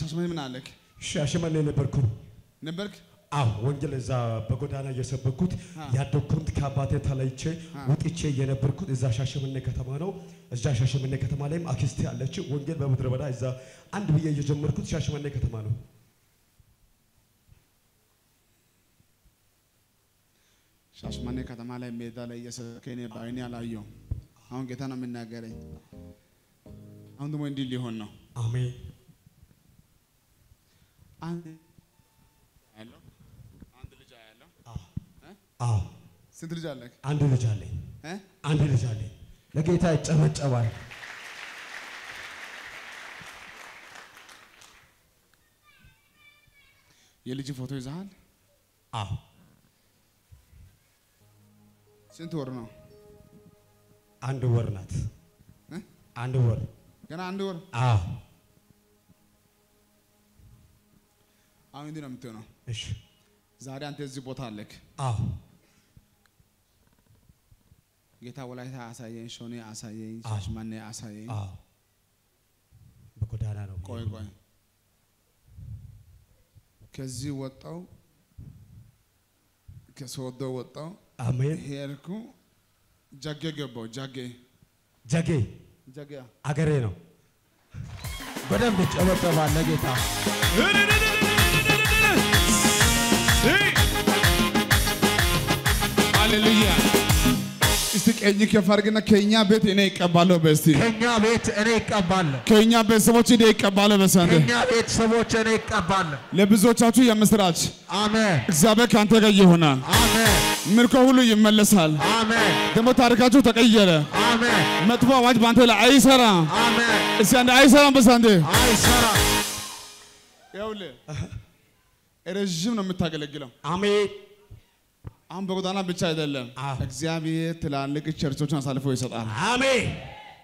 አንተ ምን አለክ ሻሸመኔ ነበርኩ። ነበርክ? አዎ ወንጌል እዛ በጎዳና እየሰበኩት ያደግኩት ከአባቴ ተለይቼ ውጥቼ የነበርኩት እዛ ሻሸመኔ ከተማ ነው። እዛ ሻሸመኔ ከተማ ላይም አክስቴ አለች። ወንጌል በምድረ በዳ እዛ አንድ ብዬ እየጀመርኩት ሻሸመኔ ከተማ ነው። ሻሸመኔ ከተማ ላይ ሜዳ ላይ እየሰበከ እኔ በዓይኔ አላየሁም። አሁን ጌታ ነው የምናገረኝ። አሁን ደግሞ እንዲህ ሊሆን ነው። አሜን አንድ ያለው አንድ ልጅ ያለው አዎ ስንት ልጅ አለክ? አንድ ልጅ አለኝ።? አንድ ልጅ አለኝ። ለጌታ ይጨመጨባል። የልጅ ፎቶ ይዘሃል? አዎ ስንት ወር ነው? አንድ ወር ናት።? አንድ ወር ገና አንድ ወር። አዎ አሁን እንዲህ ነው የምትሆነው። እሺ ዛሬ አንተ እዚህ ቦታ አለክ። አዎ ጌታ ወላይታ አሳየኝ፣ ሾኔ አሳየኝ፣ አዎ። ሻሸመኔ አሳየኝ። አዎ በጎዳና ነው። ቆይ ቆይ ከዚህ ወጣው ከሶዶ ወጣው አሜን ሄድኩ ጃጌ ገባው ጃጌ ጀጌ ጃጌ አገሬ ነው። በደንብ ይጨበጨባል ለጌታ ሃሌሉያ። እስቲ ቀኝ ከፍ አድርግና ከእኛ ቤት እኔ ይቀባለሁ በስቲ ከኛ ቤት እኔ ይቀባለሁ። ከእኛ ቤተሰቦች እኔ ይቀባለሁ በሳንተ ከኛ ቤተሰቦች እኔ ይቀባለሁ። ለብዙዎቻችሁ የምስራች አሜን እግዚአብሔር ከአንተ ጋር ይሆናል። አሜን ምርኮ ሁሉ ይመለሳል። አሜን ደግሞ ታሪካችሁ ተቀየረ። አሜን መጥፎ አዋጅ በአንተ ላይ አይሰራም። አሜን። እስቲ አንዴ አይሰራም በሳንተ አይሰራም። ይኸውልህ ረዥም ነው የምታገለግለው። አሜን አሁን በጎዳና ብቻ አይደለም፣ እግዚአብሔር ትላልቅ ቸርቾችን አሳልፎ ይሰጣል። አሜን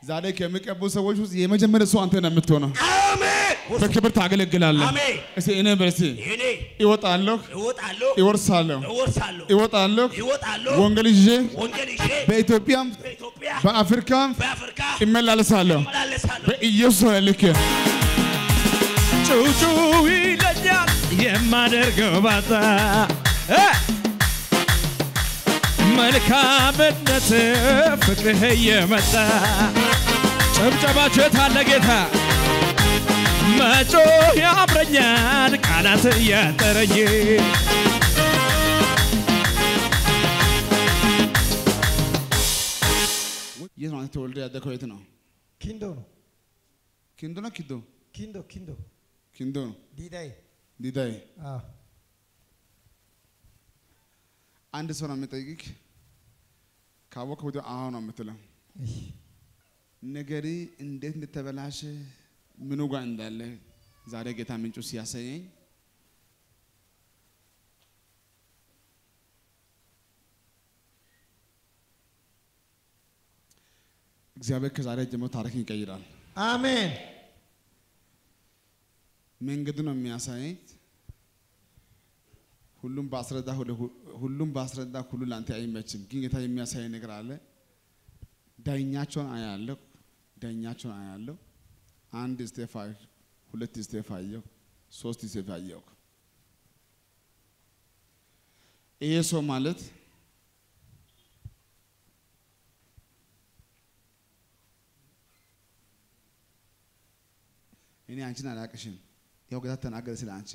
ዛሬ ከሚቀቡ ሰዎች ውስጥ የመጀመሪያ ሰው አንተ ነው የምትሆነው። አሜን በክብር ታገለግላለህ። አሜን። እስቲ እኔ በርሲ እኔ ይወጣለሁ፣ እወጣለሁ ይወርሳለሁ፣ እወርሳለሁ ይወጣለሁ፣ እወጣለሁ ወንጌል ይዤ ወንጌል ይዤ በኢትዮጵያም በኢትዮጵያ በአፍሪካም በአፍሪካ እመላለሳለሁ። በኢየሱስ ልክ ጩጩ ይለኛል የማደርገው ባጣ! መልካምነት ፍቅርህ እየመጣ ጭብጨባችሁ የታለ ጌታ። መጮህ ያምረኛል ቃላት እያጠረኝ። የት ነው አንተ ተወልደ ያደግከው? የት ነው? ኪንዶ ነው። ኪንዶ ነው? ኪዶ ኪንዶ ኪንዶ። ኪንዶ ነው? ዲዳይ። ዲዳይ? አዎ። አንድ ሰው ነው የሚጠይቅህ ካወቅህ ወዲያው አዎ ነው የምትለው። ነገሪ እንዴት እንደተበላሸ ምኑ ጋር እንዳለ ዛሬ ጌታ ምንጩ ሲያሳየኝ እግዚአብሔር ከዛሬ ጀምሮ ታሪክን ይቀይራል። አሜን መንገዱ ነው የሚያሳየኝ። ሁሉም ባስረዳ ሁሉም ባስረዳ ሁሉ ለአንተ አይመችም፣ ግን ጌታ የሚያሳይ ነገር አለ። ዳኛቸውን አያለሁ፣ ዳኛቸውን አያለሁ። አንድ step ሁለት step አየሁ፣ ሶስት step አየሁ። ይሄ ሰው ማለት እኔ አንቺን አላቅሽም። ያው ጌታ ተናገረ ስለ አንቺ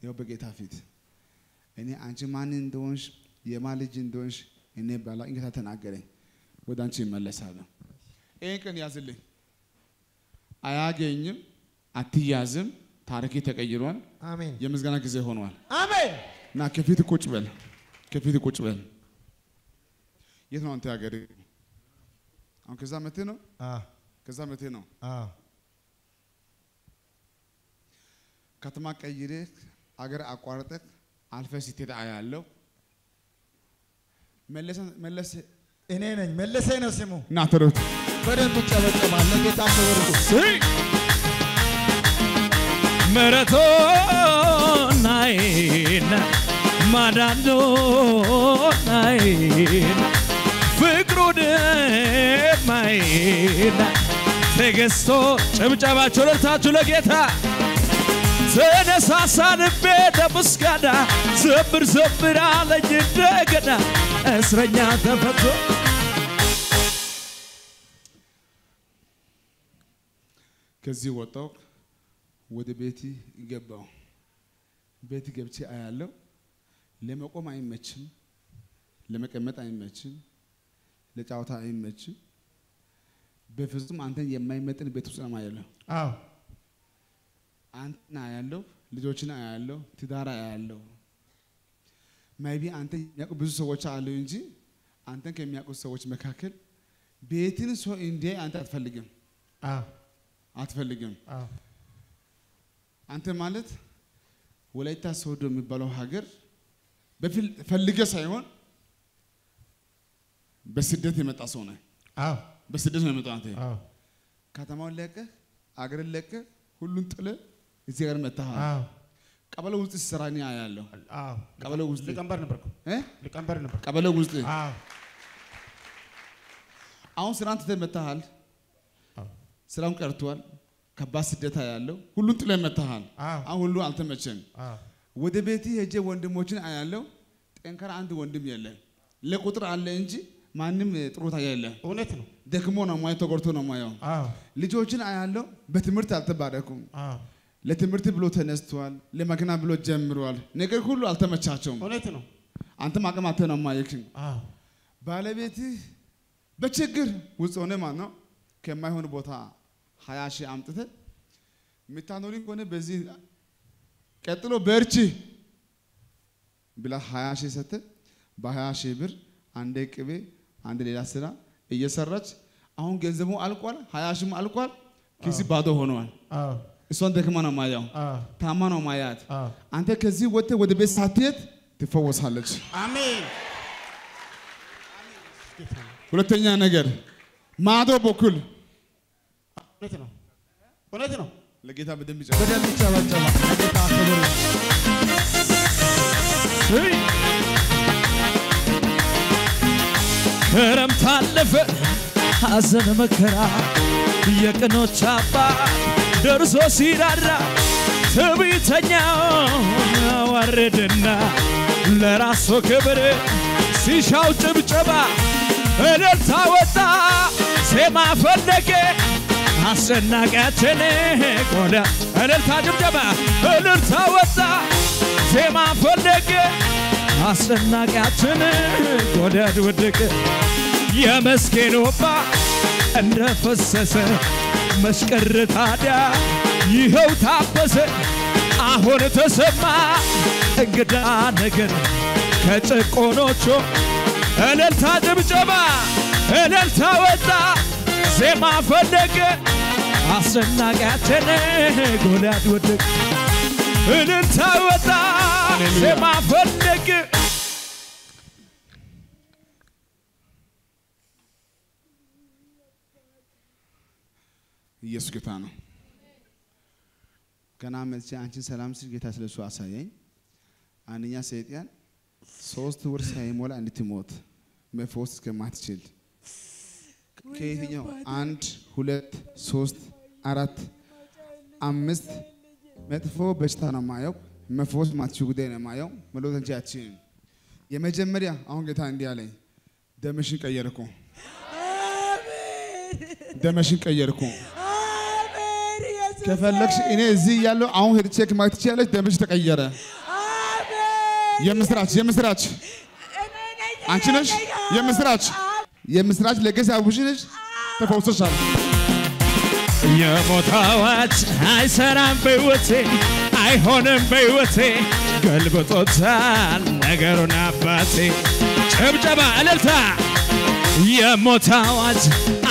ያው በጌታ ፊት እኔ አንቺ ማን እንደሆንሽ የማን ልጅ እንደሆንሽ እኔ ባላ ጌታ ተናገረኝ። ወደ አንቺ ይመለሳለሁ። ይህን ቀን ያዝልኝ። አያገኝም፣ አትያዝም። ታሪክ ተቀይሯል። አሜን የምስጋና ጊዜ ሆኗል። አሜን እና ከፊት ቁጭ በል፣ ከፊት ቁጭ በል። የት ነው አንተ ሀገር? አሁን ከዛ መቴ ነው፣ ከዛ መቴ ነው። ከተማ ቀይሬ አገር አቋርጠህ አልፈህ ስትሄድ አያለሁ። መለሰ መለሰ እኔ ነኝ መለሰ ነው ስሙ ተረት በደንብ ይጨበጨባል። ለጌታ ክብር ይሁን። ስይ ምሕረቶናይን ማዳኖናይን ፍቅሩንማይን ትዕግስቶ ጭብጨባችሁ ለርታችሁ ለጌታ ተነሳሳ ልቤ ለምስጋና ዘምር ዘምር አለኝ እንደገና እስረኛ ተፈቶ ከዚህ ወጣው ወደ ቤቲ ገባው። ቤት ገብቼ አያለው። ለመቆም አይመችም፣ ለመቀመጥ አይመችም፣ ለጨዋታ አይመችም። በፍጹም አንተን የማይመጥን ቤት ውስጥ ነው ያለው። አዎ አንተን አያለው፣ ልጆችን አያለው፣ ትዳር አያለው። ማይቢ አንተ የሚያውቁ ብዙ ሰዎች አሉ እንጂ አንተን ከሚያውቁት ሰዎች መካከል ቤትን ሰው እንዲያይ አንተ አትፈልግም አትፈልግም። አንተ ማለት ወላይታ ሶዶ የሚባለው ሀገር ፈልገ ሳይሆን በስደት የመጣ ሰው ነህ። በስደት ነው የመጣው አንተ። ከተማውን ለቀህ አገርን ለቀህ ሁሉን ጥለህ እዚህ ጋር መጥተሃል። አዎ ቀበሌ ውስጥ ሲሰራ እኔ አያለሁ። አዎ ቀበሌ ውስጥ ሊቀመንበር ነበርኩ እ? ሊቀመንበር ነበርኩ። ቀበሌ ውስጥ አዎ አሁን ስራን ትተህ መጥተሃል። ስራውን ቀርቷል። ከባድ ስደት ያለው ሁሉን ጥለህ መጥተሃል። አሁን ሁሉ አልተመቸም። ወደ ቤት ሄጄ ወንድሞችን አያለው። ጠንካራ አንድ ወንድም የለም። ለቁጥር አለ እንጂ ማንም ጥሩታ የለም። እውነት ነው። ደክሞ ነው ማየው፣ ተጎድቶ ነው ማየው። ልጆችን አያለው። በትምህርት አልተባረኩም። ለትምህርት ብሎ ተነስተዋል። ለመኪና ብሎ ጀምረዋል። ነገር ሁሉ አልተመቻቸውም። እውነት ነው። አንተም አቅም አጥተህ ነው ማየክ። አዎ ባለቤትህ በችግር ውስጥ ሆነ ማለት ነው ከማይሆን ቦታ ሀያ ሺህ አምጥተህ የምታኖሪ ከሆነ በዚህ ቀጥሎ በርቺ ብላ ሀያ ሺህ ሰጥተህ በሀያ ሺህ ብር አንዴ ቅቤ አንድ ሌላ ስራ እየሰራች አሁን ገንዘቡ አልቋል፣ ሀያ ሺህም አልቋል፣ ኪስ ባዶ ሆነዋል። አዎ እሷን ደክማ ነው ማያው፣ ታማ ነው ማያት። አንተ ከዚህ ወጥተህ ወደ ቤት ሳትሄድ ትፈወሳለች። አሜን። ሁለተኛ ነገር ማዶ በኩል እውነት ነው። እውነት ነው። ለጌታ በደንብ ይጨ በደንብ ለጌታ ስይ ክረምት አለፈ ሐዘን መከራ የቅኖች አባት ደርሶ ሲራራ ትዕቢተኛውን አዋረደና ለራሱ ክብር ሲሻው ጭብጨባ እልልታ ወጣ። ዜማ ፈለገ አስጨናቂያችን ቆዳ። እልልታ ጭብጨባ እልልታ ወጣ። ዜማ ፈለገ አስጨናቂያችን ጎዳድ ወደቀ የመስኬን ወባ እንደፈሰሰ መስቀር ታዲያ ይኸው ታበሰ አሁን ተሰማ እንግዳ ነገር ከጭቆኖቹ እልልታ ጭብጨባ እልልታ ወጣ ዜማ ፈለገ። አስጨናቂያችን ጎዳድ ወደቀ። እልልታ ወጣ ዜማ ፈለገ ኢየሱስ ጌታ ነው። ገና መጥቼ አንቺን ሰላም ስል ጌታ ስለሱ አሳየኝ። አንደኛ ሰይጣን ሶስት ወር ሳይሞላ እንድትሞት መፈወስ እስከማትችል ከየትኛው አንድ ሁለት ሶስት አራት አምስት መጥፎ በሽታ ነው ማየው። መፈወስ ማትችል ጉዳይ ነው ማየው። መለወጥ እንጂ የመጀመሪያ አሁን ጌታ እንዲህ አለኝ፣ ደምሽን ቀየርኩ፣ ደምሽን ቀየርኩ። ከፈለግሽ እኔ እዚህ እያለሁ አሁን ሄድ check ማየት ትችያለሽ። ደምሽ ተቀየረ። የምስራች የምስራች አንቺ ነሽ። የምስራች የምስራች ለገዛ አቡሽ ነሽ። ተፈውሰሻል። የሞት አዋጅ አይሰራም በሕይወቴ አይሆንም በሕይወቴ ገልብጦታል ነገሩን አባቴ ጭብጨባ እልልታ የሞት አዋጅ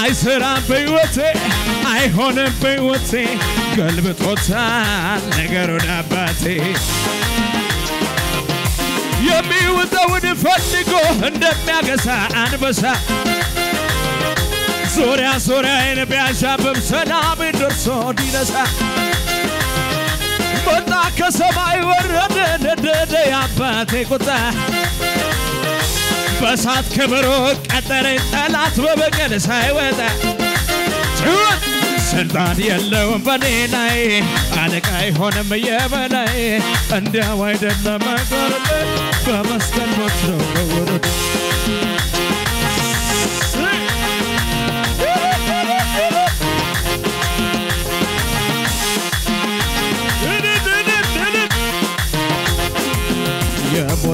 አይሰራም በሕይወቴ አይሆንም በሕይወቴ ገልብጦታል ነገሩን አባቴ። የሚውጠውን ፈልጎ እንደሚያገሳ አንበሳ። ዙሪያ ዙሪያዬን ቢያሻብብ ሰላም ደርሶ እንዲነሳ መጣ ከሰማይ ወረደ ነደደ የአባቴ ቁጣ። በሳት ክብሮ ቀጠረኝ ጠላት በበቀል ሳይወጣ። ጭወት ስልጣን የለውም በኔ ላይ። አለቃ አይሆንም የበላይ እንዲያው አይደለም መቆረጥ በመስቀል ሞት ነው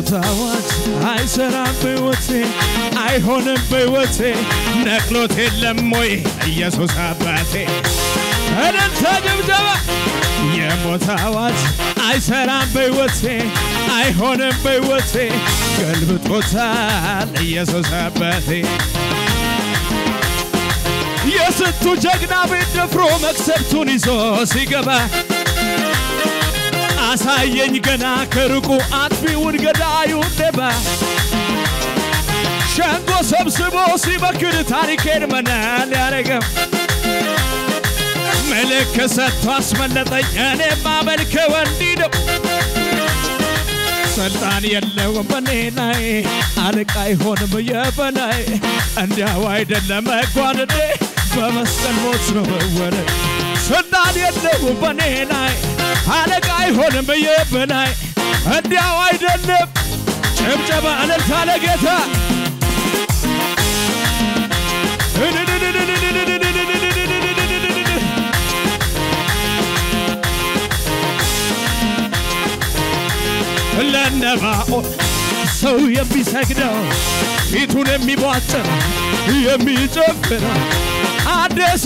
የሞት አዋጅ አይሰራም በሕይወቴ አይሆንም በሕይወቴ ነቅሎት የለም ወይ ኢየሱስ አባቴ እልልታ ጭብጨባ የሞት አዋጅ አይሰራም በሕይወቴ አይሆንም በሕይወቴ ገልብጦታል ኢየሱስ አባቴ የስንቱ ጀግና ቤት ደፍሮ መክሰብቱን ይዞ ሲገባ አሳየኝ ገና ከሩቁ አጥፊውን ገዳዩን ሌባ ሸንጎ ሰብስቦ ሲመክር ታሪኬን መና ሊያረገው ምልክት ሰጥቶ አስመለጠኝ እኔም ማመልከው እንዲህ ነው ስልጣን የለውም በኔ ላይ አለቃ አይሆንም የበላይ። እንዲያው አይደለም መጓደዴ በመስቀል ሞት ነው መወረድ ስልጣን የለውም በኔ ላይ። አለቃ አይሆንም የበላይ እንዲያው አይደለም። ጭብጨባ እልልታ ለጌታ። ለነባኦን ሰው የሚሰግደው ፊቱን የሚቧጭር የሚጨፍር አዲስ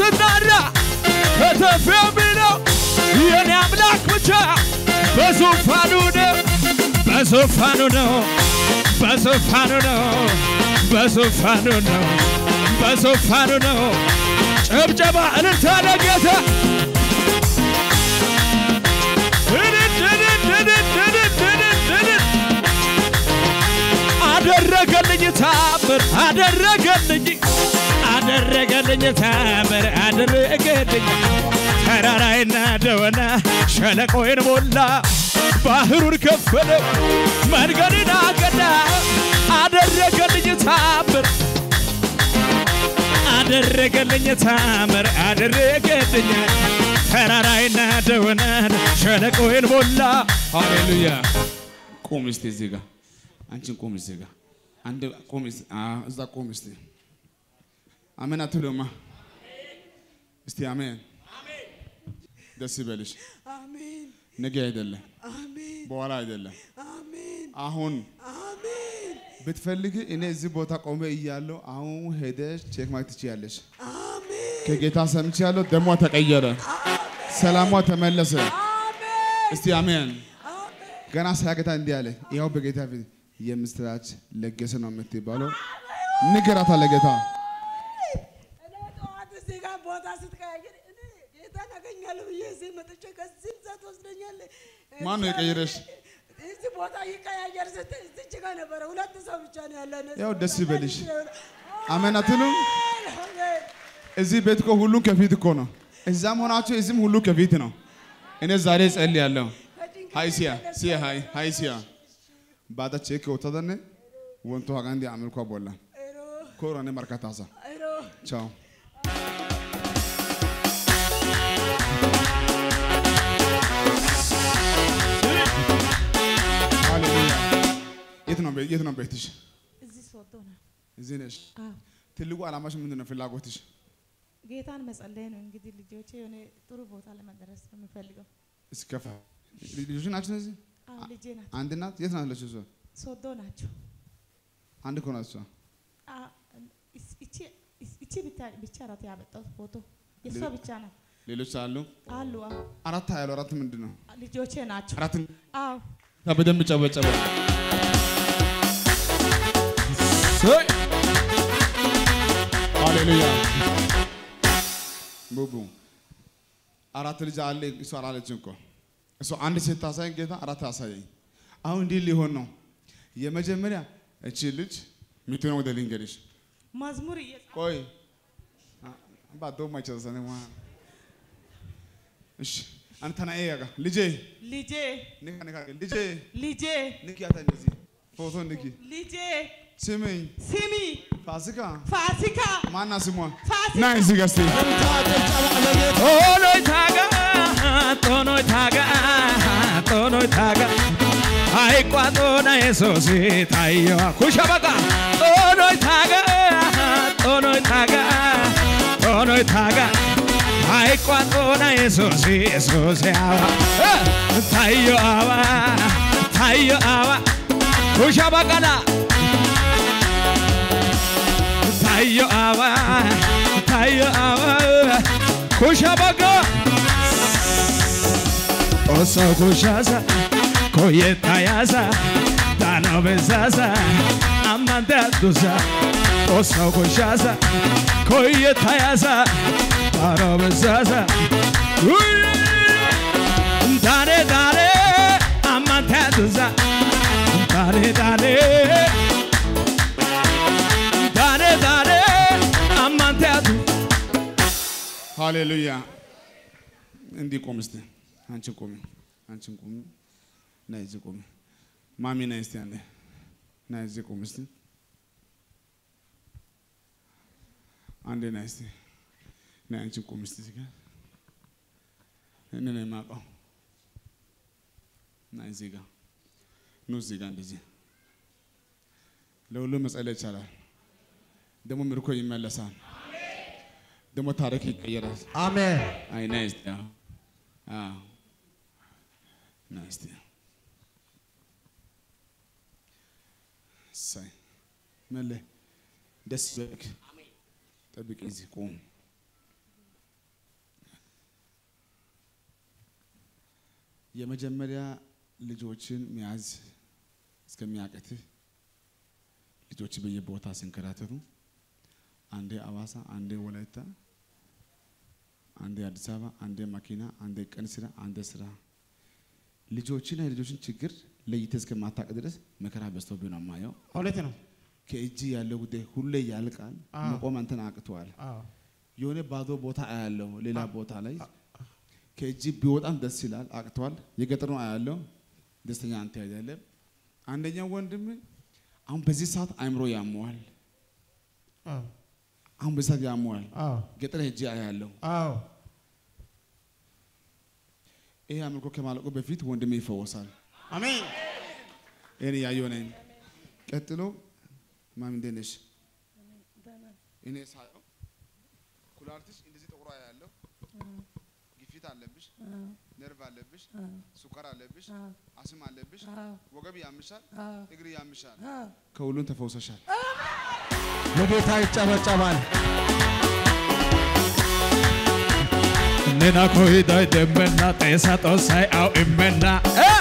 ከተፍ የሚለው የኔ አምላክ ብቻ በዙፋኑ ነው በዙፋኑ ነው በዙፋኑ ነው በዙፋኑ ነው በዙፋኑ ነው። ጭብጨባ እልልታ ለጌታ። አደረገልኝ ታምር አደረገልኝ አደረገልኝ ታምር አደረገልኝ ተራራይና ደወና ሸለቆዬን ሞላ ባህሩን ከፈለው መንገድን አቀና አደረገልኝ ታምር አደረገልኝ ታምር አደረገልኝ። ተራራይና ደወናን ሸለቆዬን ሞላ። ሃሌሉያ! ቁም እስቲ እዚህ ጋር። አንቺን ቁም እዚህ ጋር። አንድ ቁም እዛ ቁም እስቲ አሜን አትሉማ? እስቲ አሜን። ደስ ይበልሽ። ነገ አይደለም በኋላ አይደለም። አሁን አሜን። ብትፈልጊ እኔ እዚህ ቦታ ቆሜ እያለሁ አሁን ሄደሽ check ማድረግ ትችያለሽ። ከጌታ ሰምቻለሁ ደሟ ተቀየረ። ሰላሟ ተመለሰ። እስቲ አሜን። ገና ሳያገታ እንዲህ አለ። ይኸው በጌታ ፊት የምስራች ለገሰ ነው የምትባለው። ንገራታ ለጌታ እኔ ጠዋት እዚህ ጋር ቦታ ስትቀያየር እኔ ጌታን አገኛለሁ ብዬ እዚህ መጥቼ ከዚህ እዛ ትወስደኛለህ። ማን ነው የቀየረሽ? እዚህ ቦታ ይቀያየር ስትል እዚች ጋር ነበረ። ሁለት ሰው ብቻ ነው ያለን። ያው ደስ ይበልሽ።? አሜን። እዚህ ቤት እኮ ሁሉም ከፊት እኮ ነው። እዛም ሆናችሁ እዚህም ሁሉ ከፊት ነው። እኔ ዛሬ ጸልያለሁ። ሃይሲያ ሲያ ሃይ ሃይሲያ ባዳ ቼክ ወተደነ ወንቶ ሀጋንዲ አምልኮ ቦላ ኮሮኔ መርካታሳ ቻው የት ነው ቤትሽ? እዚህ ሶዶ ነው። እዚህ ነሽ። አዎ ትልቁ ዓላማሽ ምንድን ነው? ፍላጎትሽ? ጌታን መጸለይ ነው። እንግዲህ ልጆቼ የሆነ ጥሩ ቦታ ለመድረስ ነው የምፈልገው። እስከፋ ልጆች ናቸው እነዚህ? አዎ ልጄ ናት። አንድ ናት። የት ናት ያለችው? እሷ ሶዶ ናቸው። አንድ እኮ ናት እሷ። እቺ ብቻ- ናት ያመጣሁት ፎቶ የእሷ ብቻ ናት ሌሎች አሉ። አሉ። አዎ አራት ያለው አራት ምንድን ነው? ልጆቼ ናቸው። አራት አዎ በደንብ ጨበጨበ። ሃሌሉያ ቡቡ አራት ልጅ አለ። እሱ አላለችም እኮ እሱ አንድ ሴት ታሳየኝ ጌታ አራት አሳየኝ። አሁን እንዲህ ሊሆን ነው። የመጀመሪያ እቺ ልጅ የምትሆነው ወደ ልንገርሽ። መዝሙር ቆይ ባዶ ማይቸሰነ እሺ አንተ ና ያጋ ልጄ ልጄ ንካ ንካ ልጄ ልጄ ንኪ ያታ እንደዚህ ፎቶ ንኪ ልጄ ስሚኝ ስሚ ፋሲካ ፋሲካ ማና ስሟ ፋሲካ ና እዚህ ጋር እስቲ ጦኖይ ታጋ ጦኖይ ታጋ ጦኖይ ታጋ አይቋ ጦና የሱስ ታየዋ ኩሻ በቃ ጦኖይ ታጋ ጦኖይ ታጋ ጦኖይ ታጋ Ay, cuando na eso sí, eso se aba. Tayo aba, tayo aba. Pucha bacana. Tayo aba, tayo aba. Pucha bacana. Oso kushasa, koyeta yasa. Tano besasa, amante Tusa. Oso kushasa, koyeta yasa. Dano besasa. Uy! Dare dare, amante atusa. Dare dare, dare dare, amante atusa. ሃሌሉያ እንዲህ ቆም እስቲ አንቺን ቆሚ አንቺን ቆሚ ና እዚህ ቆሚ ማሚ ና እስቲ አንዴ ና እዚህ ቆም እስቲ አንዴ ና እስቲ ና አንቺን ቆም እስቲ እዚህ ጋር እኔ ነው የማውቀው። ና እዚህ ጋር ኑ እዚህ ጋር እንደዚህ ለሁሉም መጸለይ ይቻላል። ደግሞ ምርኮ ይመለሳል። ደግሞ ታሪክ ይቀየራል። አሜን። አይ ናይስ አዎ ናይስ ሳይ መለ ደስ ይበልክ። ጠብቅ እዚህ ቁም የመጀመሪያ ልጆችን መያዝ እስከሚያቅትህ ልጆች በየቦታ ሲንከራተቱ አንዴ አዋሳ፣ አንዴ ወላይታ፣ አንዴ አዲስ አበባ፣ አንዴ መኪና፣ አንዴ ቀን ስራ፣ አንዴ ስራ። ልጆችና የልጆችን ችግር ለይተህ እስከማታውቅ ድረስ መከራ በዝቶብህ ነው የማየው። እውነት ነው። ከእጅ ያለው ጉዳይ ሁሌ ያልቃል። መቆም አንተን አቅተዋል። የሆነ ባዶ ቦታ አያለው ሌላ ቦታ ላይ ከእጅ ቢወጣም ደስ ይላል። አቅተዋል። የገጠሩ አያለው ደስተኛ አንተ አይደለም። አንደኛው ወንድም አሁን በዚህ ሰዓት አእምሮ ያመዋል። አሁን በዚህ ሰዓት ያመዋል። አዎ ገጠር ሄጄ አያለው። አዎ ይሄ አምልኮ ከማለቁ በፊት ወንድሜ ይፈወሳል። አሜን ይሄን ያየው ነኝ። ቀጥሎ ማሚ እንዴት ነሽ? እኔ ሳየው ኩላሊትሽ እንደዚህ ጥቁሯ ያለው ግፊት አለብሽ፣ ነርቭ አለብሽ፣ ሱካር አለብሽ፣ አስም አለብሽ፣ ወገብ ያምሻል፣ እግር ያምሻል። ከሁሉም ተፈውሰሻል። ለጌታ ይጨበጨባል። Nena demmenna teesa tosai au immenna Eh!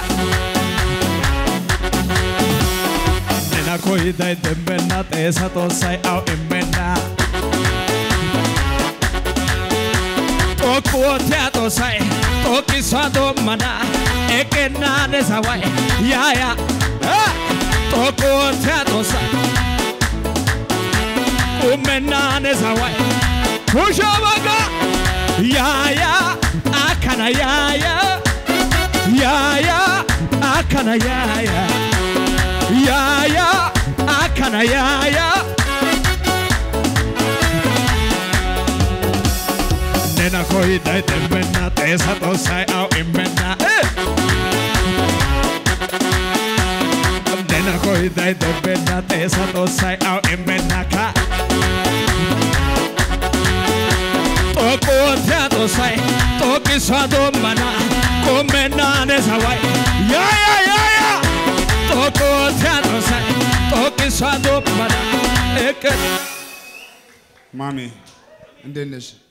Nena koidai demmenna teesa tosai au immenna Tokku Wotea tosai Tokiswa domana e que na neza vai. Ya ya Tokotea tosai O mena neza vai. Kushabaga Ya ya Akana ya ya Ya ya Akana ya ya Ya ya Akana ya ya ko to sai au Dena to sai au ka to sai do mana ne Ya ya ya ya to sai do mana Mami, and then this.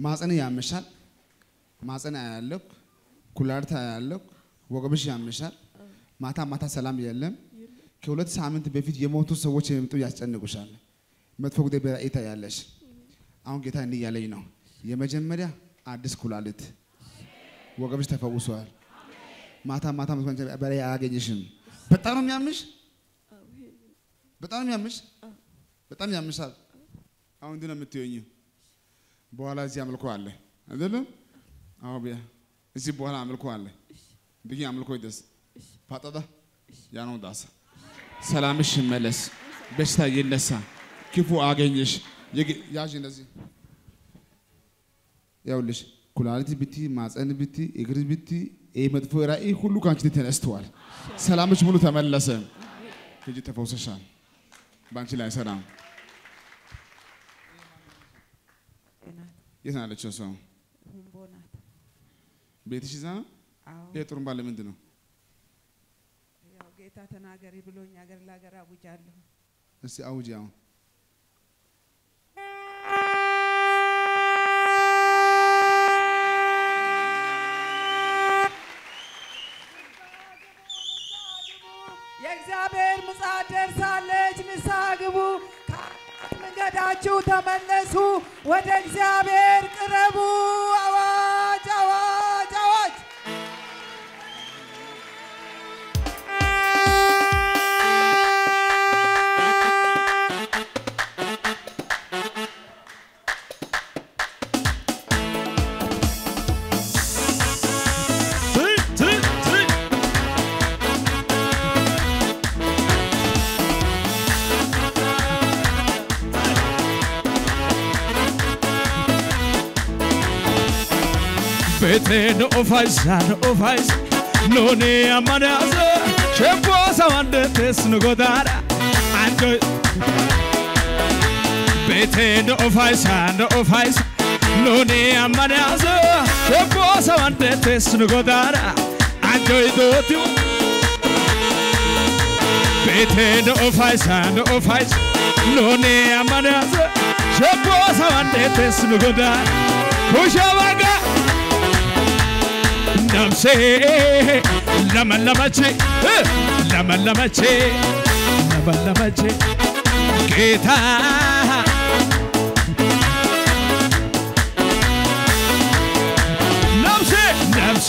ማፀን ያምሻል፣ ማፀን አያለሁ፣ ኩላሊት አያለሁ፣ ወገብሽ ያምሻል። ማታ ማታ ሰላም የለም። ከሁለት ሳምንት በፊት የሞቱ ሰዎች የሚመጡ ያስጨንቁሻል። መጥፎ ጉዳይ በራእይ ታያለሽ። አሁን ጌታ እንዲህ እያለኝ ነው። የመጀመሪያ አዲስ ኩላሊት ወገብሽ ተፈውሷል። ማታ ማታ በላይ አያገኝሽም። በጣም ነው የሚያምሽ፣ በጣም ነው የሚያምሽ፣ በጣም ያምሻል። አሁን እንዲህ ነው የምትሆኚው። በኋላ እዚህ አምልኮ አለ። አይደለም? አዎ እዚህ በኋላ አምልኮ አለ። ብዬ አምልኮ ይደስ ፓጣጣ? ያነው ዳሳ። ሰላምሽ ይመለስ፣ በሽታ ይነሳ፣ ክፉ አገኘሽ። ያዥ እንደዚህ። ያውልሽ። ኩላሊት ብቲ ማፀን ብቲ እግር ብቲ ይህ መጥፎ ራእይ ሁሉ ከአንቺ ተነስተዋል። ሰላምሽ ሙሉ ተመለሰ። ሂጂ ተፈውሰሻል። በአንቺ ላይ ሰላም ናት የት ነው ያለችው? ሁምቦ ናት። ቤትሽ እዛ ነው? አዎ ይሄ ጥሩምባ ለምንድን ነው? ያው ጌታ ተናገሪ ብሎኝ አገር ለአገር አውጃለሁ። እስቲ አውጂ አሁን የእግዚአብሔር ምጽአት ደርሳለች። ንስሐ ግቡ፣ ከኃጢአት መንገዳችሁ ተመለሱ፣ ወደ እግዚአብሔር ቅረቡ። ቤቴን ኦፋይሳ ኦፋይሳ ኖኔ አማንያዘ ሸቦሳ ዋንደቴስ ንጎዳራ አንጆ ቤቴን ኦፋይሳ ኦፋይሳ ኖኔ አማንያዘ ሸቦሳ ዋንደቴስ ንጎዳራ አንጆ ዶቲው ቤቴን ኦፋይሳ ኦፋይሳ ኖኔ አማንያዘ ሸቦሳ ዋንደቴስ ንጎዳራ ኩሻባጋ ነፍሴ ለመለመች እ ለመለመች ለመለመች ጌታ ነፍሴ ነፍሴ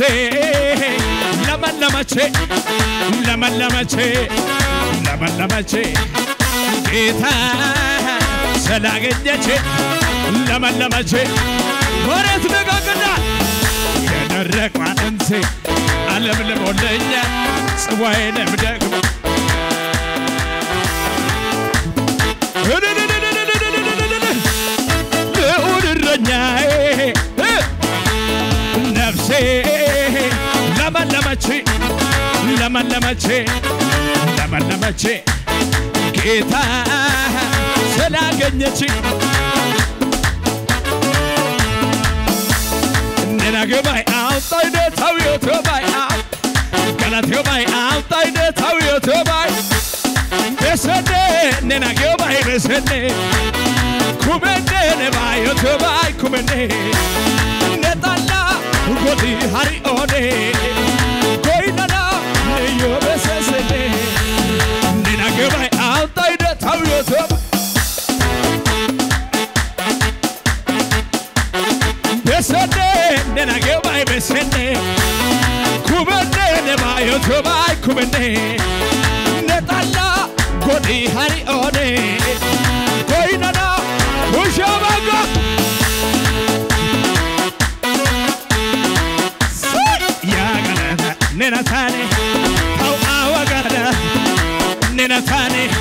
ለመለመች ለመለመች ለመለመች ጌታ ስላገኘች ለመለመች መሬት ነቃቅና የደረቅ ማንንሴ ዓለም ልሞለኛል ጽዋዬንም ደግሞ ልዑል እረኛዬ ነፍሴ ለመለመች ለመለመች ለመለመች ጌታ ስላገኘች ነናገባይ አውጣይ ደታዊዮ ተባይ አው ገላትዮ ባይ አውጣይ ደታዊዮ ተባይ በሰኔ ነናገባይ በሰኔ ኩመኔ ነባዮ ተባይ ኩመኔ ነጣላ ጎዲ ሃሪኦኔ ጎይነና ንዮ በሰሰኔ ነናገባይ sene kubenne ne bayo tubai kubenne ne talla godi hari ode koina na kushabaga Nena tane, tau awa gada, nena tane.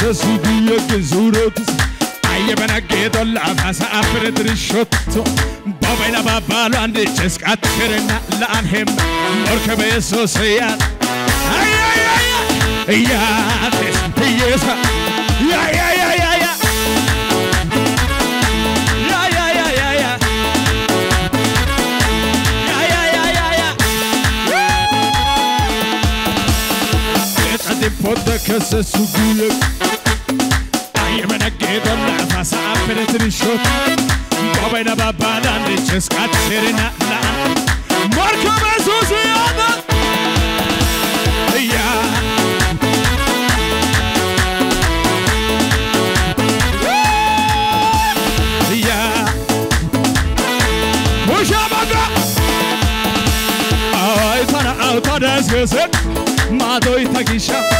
سسودی گزورت ای من گیدال مس افرد ریشتو بابلا بابلا اند چسکات کرنا لان هم مرک به سوسیات ای ای ای یا تس پیسا یا یا یا یا یا Pode que se subiu يضل عفاس عبرت ريشوت وبين بابانا نجس قد شرنا لعن ماركو مزوز يانا يا يا وشابك اوتنا اوتنا زغزغ ما دويتك يشاف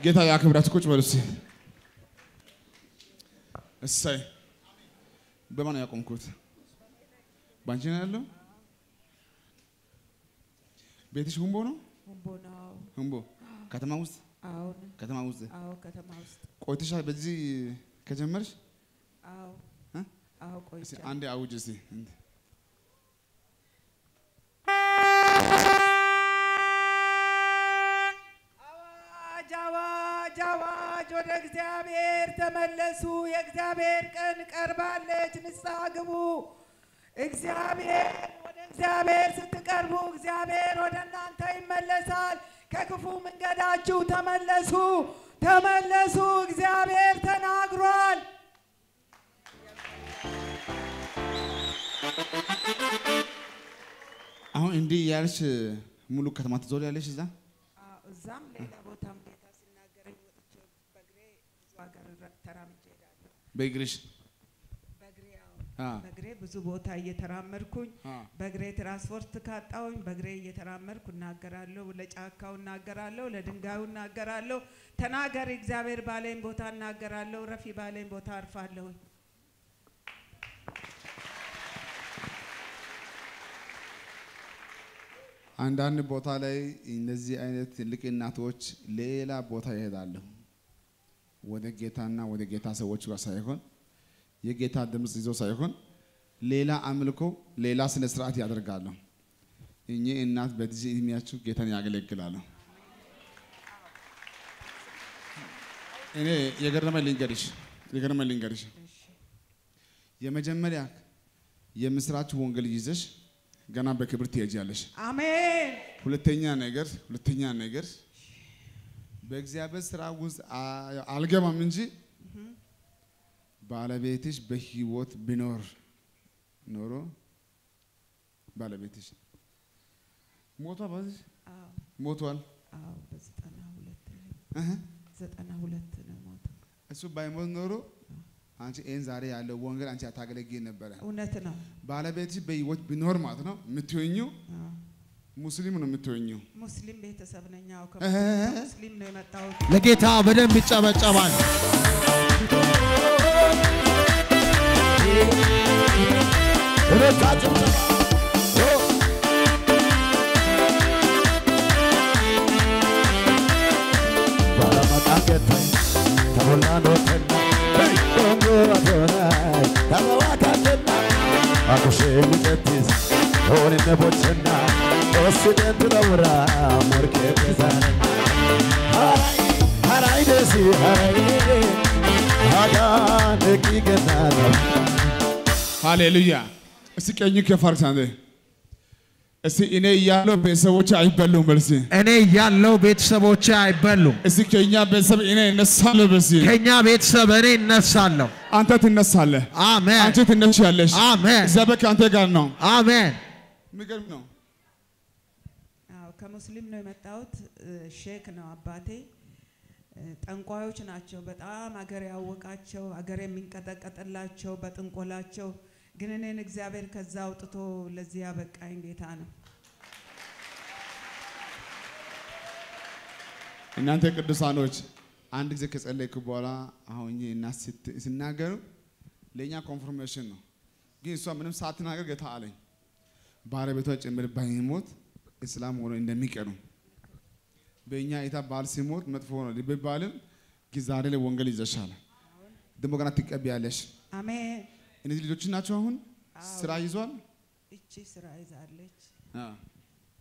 ጌታ ያክብራችሁ። ቁጭ በሉ እስኪ። እሰይ በማን ያቆምኩት? ባንቺ ነው ያለው? ቤትሽ ሁምቦ ነው? ሁምቦ ነው። ሁምቦ ከተማ ውስጥ አሁን ከተማ ውስጥ አዎ፣ ከተማ ውስጥ ቆይተሻል? በዚህ ከጀመርሽ አዎ፣? አዎ ቆይቻለሁ። አንዴ አውጅ እስኪ። አዋጅ አዋጅ አዋጅ! ወደ እግዚአብሔር ተመለሱ። የእግዚአብሔር ቀን ቀርባለች። ንስሐ ግቡ። እግዚአብሔር ወደ እግዚአብሔር ስትቀርቡ እግዚአብሔር ወደ እናንተ ይመለሳል። ከክፉ መንገዳችሁ ተመለሱ፣ ተመለሱ። እግዚአብሔር ተናግሯል። አሁን እንዲህ እያልሽ ሙሉ ከተማ ትዞሪያለሽ እዛ እዛም ሌላ ቦታም ጌታ ሲናገረኝ ወጥቼ በእግሬ ብዙ ሀገር ተራምጄ እሄዳለሁ። በእግርሽ በእግሬ ብዙ ቦታ እየተራመድኩኝ በእግሬ ትራንስፖርት ካጣሁኝ በእግሬ እየተራመድኩ እናገራለሁ። ለጫካው እናገራለሁ፣ ለድንጋዩ እናገራለሁ። ተናገር እግዚአብሔር ባለኝ ቦታ እናገራለሁ። ረፊ ባለኝ ቦታ አርፋለሁኝ። አንዳንድ ቦታ ላይ እነዚህ አይነት ትልቅ እናቶች ሌላ ቦታ ይሄዳሉ። ወደ ጌታና ወደ ጌታ ሰዎች ጋር ሳይሆን የጌታ ድምፅ ይዞ ሳይሆን ሌላ አምልኮ፣ ሌላ ስነ ስርዓት ያደርጋሉ። እኚህ እናት በዚህ እድሜያቸው ጌታን ያገለግላሉ። እኔ የገረመ ልንገርሽ የገረመ ልንገርሽ የመጀመሪያ የምስራች ወንጌል ይዘሽ ገና በክብር ትሄጃለሽ። አሜን። ሁለተኛ ነገር ሁለተኛ ነገር በእግዚአብሔር ስራ ውስጥ አልገባም እንጂ ባለቤትሽ በህይወት ቢኖር ኖሮ ባለቤትሽ ባለቤትሽ አዎ፣ ሞቷል። አዎ፣ በዘጠና ሁለት ነው እህ። ዘጠና ሁለት ነው ሞተው። እሱ ባይሞት ኖሮ አንቺ ይህን ዛሬ ያለው ወንጌል አንቺ አታገለግይ ነበረ። እውነት ነው። ባለቤትሽ በህይወት ቢኖር ማለት ነው የምትወኙ አዎ። ሙስሊም ነው የምትወኙ። ሙስሊም ቤተሰብ ነኝ። እህ። ከሙስሊም ነው የመጣሁት። ለጌታ በደንብ ይጨበጨባል። ሃሌሉያ። እስቲ ቀኝ ከፍ አድርግ እስቲ እኔ እያለሁ ቤተሰቦቼ አይበሉም በል እስቲ። እኔ ያለው ቤተሰቦቼ አይበሉም። እስቲ ከእኛ ቤተሰብ እኔ እነሳለሁ በል እስቲ። ከኛ ቤተሰብ እኔ እነሳለሁ። አንተ ትነሳለህ፣ አሜን አንቺ ትነሻለሽ። አሜን እግዚአብሔር ከአንተ ጋር ነው። አሜን። የሚገርም ነው። ከሙስሊም ነው የመጣሁት። ሼክ ነው አባቴ። ጠንቋዮች ናቸው። በጣም አገር ያወቃቸው አገር የሚንቀጠቀጥላቸው በጥንቆላቸው። ግን እኔን እግዚአብሔር ከዛ አውጥቶ ለዚህ ያበቃኝ ጌታ ነው። እናንተ ቅዱሳኖች አንድ ጊዜ ከጸለይኩ በኋላ አሁን እና ሲናገሩ ለእኛ confirmation ነው። ግን እሷ ምንም ሳትናገር ጌታ አለኝ ባለቤቷ ጭምር ባይሞት እስላም ሆኖ እንደሚቀሩ በእኛ እይታ ባል ሲሞት መጥፎ ነው ቢባልም ግን ዛሬ ላይ ወንጌል ይዘሻል፣ ደግሞ ገና ትቀቢያለሽ። አሜን። እነዚህ ልጆች ናቸው። አሁን ስራ ይዟል፣ እቺ ስራ ይዛለች።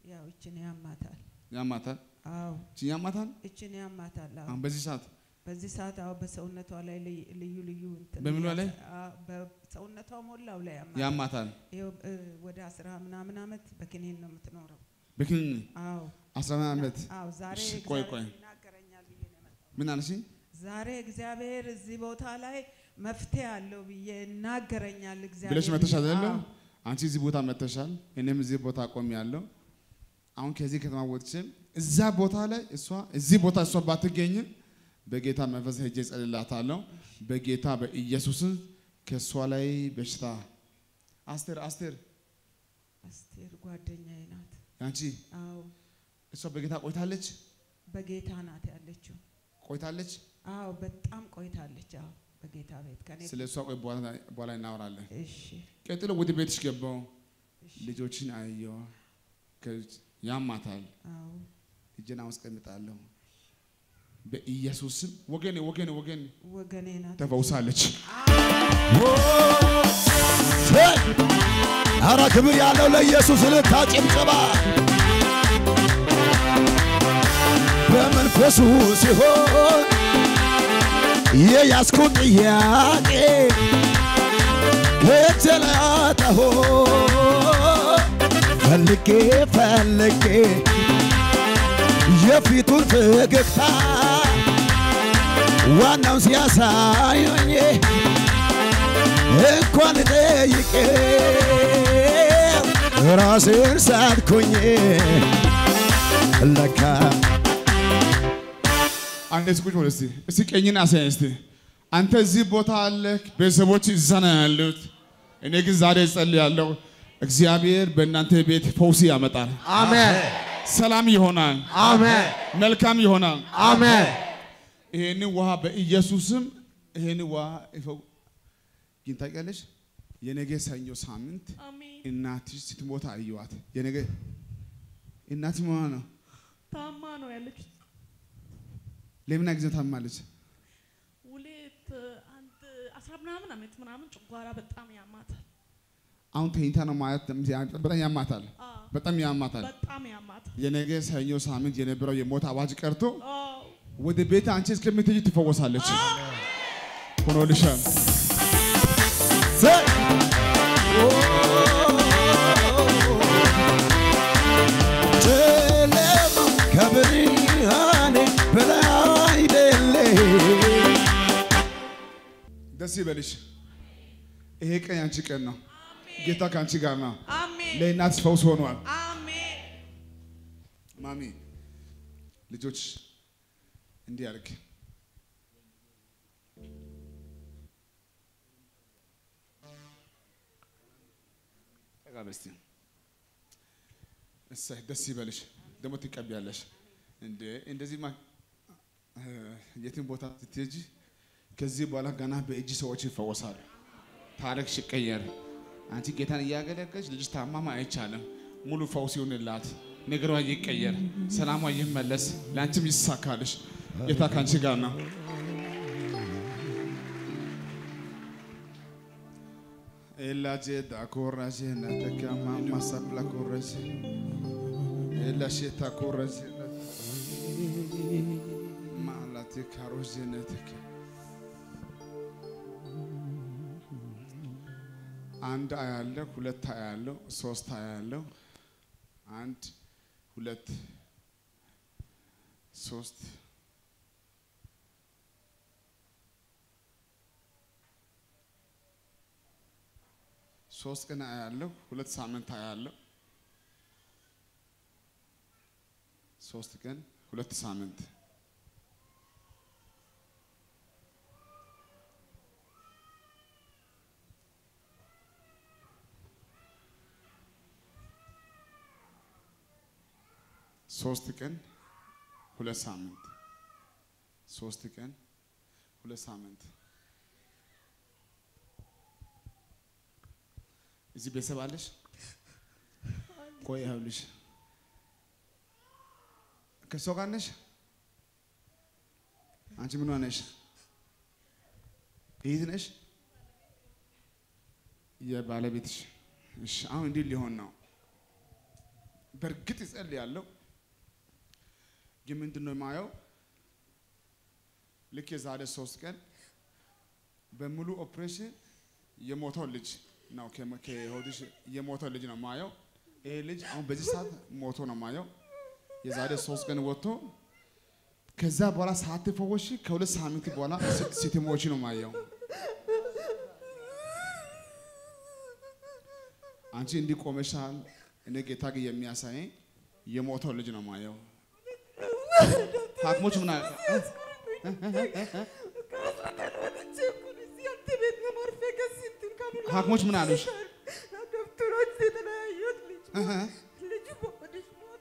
ያው እችን ያማታል። ያማታል፣ አዎ እቺ ያማታል። እችን ያማታል። አዎ በዚህ ሰዓት በዚህ ሰዓት አዎ በሰውነቷ ላይ ልዩ ልዩ እንትን በምኗ ላይ? በሰውነቷ ሞላው ላይ ያማታል። ወደ አስራ ምናምን አመት በክኒን ነው የምትኖረው። አዎ አስራ ዓመት ቆይ፣ እግዚአብሔር ቆይ። ምን አልሽኝ? ዛሬ እግዚአብሔር እዚህ ቦታ ላይ መፍትሄ አለው ብዬ ይናገረኛል። እግዚአብሔር ብለሽ መተሻል አይደለ? አንቺ እዚህ ቦታ መተሻል፣ እኔም እዚህ ቦታ ቆም ያለው አሁን ከዚህ ከተማ ወጥቼም እዛ ቦታ ላይ እሷ እዚህ ቦታ እሷ ባትገኝም በጌታ መንፈስ ሄጄ ጸልላታለሁ። በጌታ በኢየሱስን ከእሷ ላይ በሽታ አስቴር አስቴር አስቴር ጓደኛዬ ናት። አንቺ አዎ እሷ በጌታ ቆይታለች በጌታ ናት ያለችው። ቆይታለች። አዎ በጣም ቆይታለች። አዎ በጌታ ቤት ከኔ ስለ እሷ ቆይ በኋላ እናወራለን። እሺ ቀጥሎ ወደ ቤትሽ ገባው፣ ልጆችን አየሁ፣ ከ- ያማታል አዎ እጄን አስቀምጣለሁ። በኢየሱስም ወገኔ ወገኔ ወገኔ ወገኔ ናት። ተፈውሳለች። አረ ክብር ያለው ለኢየሱስ ልታ ጭብጨባ በመንፈሱ ሲሆን የያዝኩ ጥያቄ ከተላጠሆ ፈልጌ ፈልጌ የፊቱን ፈገግታ ዋናው ሲያሳየኝ እንኳን ጠይቄ ራሴን ሳትኩኝ ለካ አንዴ እስኪ ቁጭ በል እስቲ። እስቲ ቀኝን አሳይ እስቲ። አንተ እዚህ ቦታ አለህ፣ ቤተሰቦች እዛ ነው ያሉት። እኔ ግን ዛሬ እጸልያለሁ። እግዚአብሔር በእናንተ ቤት ፈውስ ያመጣል፣ አሜን። ሰላም ይሆናል፣ አሜን። መልካም ይሆናል። አሜን። ይሄን ውሃ በኢየሱስም ይሄን ውሃ ይፈው- ግን ታውቂያለሽ የነገ ሰኞ ሳምንት እናትሽ ስትሞት አየዋት። የነገ እናትሽ መሆኗ ነው። ታማ ነው ያለች። ለምን ጊዜ ታማለች? ውሌት አንድ አስራ ምናምን አመት ምናምን ጨጓራ በጣም ያማታል። አሁን ተኝታ ነው ማለት በጣም ያማታል፣ በጣም ያማታል። በጣም ያማታል። የነገ ሰኞ ሳምንት የነበረው የሞት አዋጅ ቀርቶ ወደ ቤት አንቺ እስከምትሄጂ ትፈወሳለች። ሆኖልሻል። ደስ ይበልሽ። ይሄ ቀን ያንቺ ቀን ነው። ጌታ ከአንቺ ጋር ነው። አሜን፣ ለእናትሽ ፈውስ ሆኗል። ማሚ ልጆች እንዲህ አድርግ። በይ እስቲ። እሰይ ደስ ይበልሽ። ደግሞ ትቀቢያለሽ። እንደ እንደዚህማ የትም ቦታ ስትሄጂ ከዚህ በኋላ ገና በእጅ ሰዎች ይፈወሳሉ። ታሪክሽ ይቀየር። አንቺ ጌታን እያገለገልሽ ልጅ ታማማ አይቻልም። ሙሉ ፈውስ ይሁንላት፣ ነገሯ ይቀየር፣ ሰላሟ ይመለስ፣ ለአንቺም ይሳካልሽ። ጌታ ከአንቺ ጋር ነው። ኤላጄ ዳኮራጄ ናተካማ ማሳፕላ ኮረጄ ኤላሼታ ኮረጄ ማላቴ ካሮጄ ነተካ አንድ አያለሁ፣ ሁለት አያለሁ፣ ሶስት አያለሁ። አንድ ሁለት ሶስት ሶስት ቀን አያለሁ፣ ሁለት ሳምንት አያለሁ። ሶስት ቀን ሁለት ሳምንት። ሶስት ቀን ሁለት ሳምንት። ሶስት ቀን ሁለት ሳምንት እዚህ ቤተሰብ አለሽ? ቆይ ይኸውልሽ ከሷ ጋር ነሽ? አንቺ ምን ነሽ? እህት ነሽ? የባለቤትሽ እሺ። አሁን እንዲህ ሊሆን ነው። በእርግጥ እጸልያለሁ፣ ግን ምንድን ነው የማየው? ልክ የዛሬ ሶስት ቀን በሙሉ ኦፕሬሽን የሞተው ልጅ ነው ከሆድሽ የሞተው ልጅ ነው የማየው። ይሄ ልጅ አሁን በዚህ ሰዓት ሞቶ ነው የማየው። የዛሬ ሶስት ቀን ወጥቶ ከዛ በኋላ ሳትፈወሽ ከሁለት ሳምንት በኋላ ስትሞቺ ነው የማየው። አንቺ እንዲህ ቆመሻል። እኔ ጌታ ግን የሚያሳየኝ የሞተው ልጅ ነው የማየው። ሐኪሞች ምን ሐኪሞች ምን አሉሽ?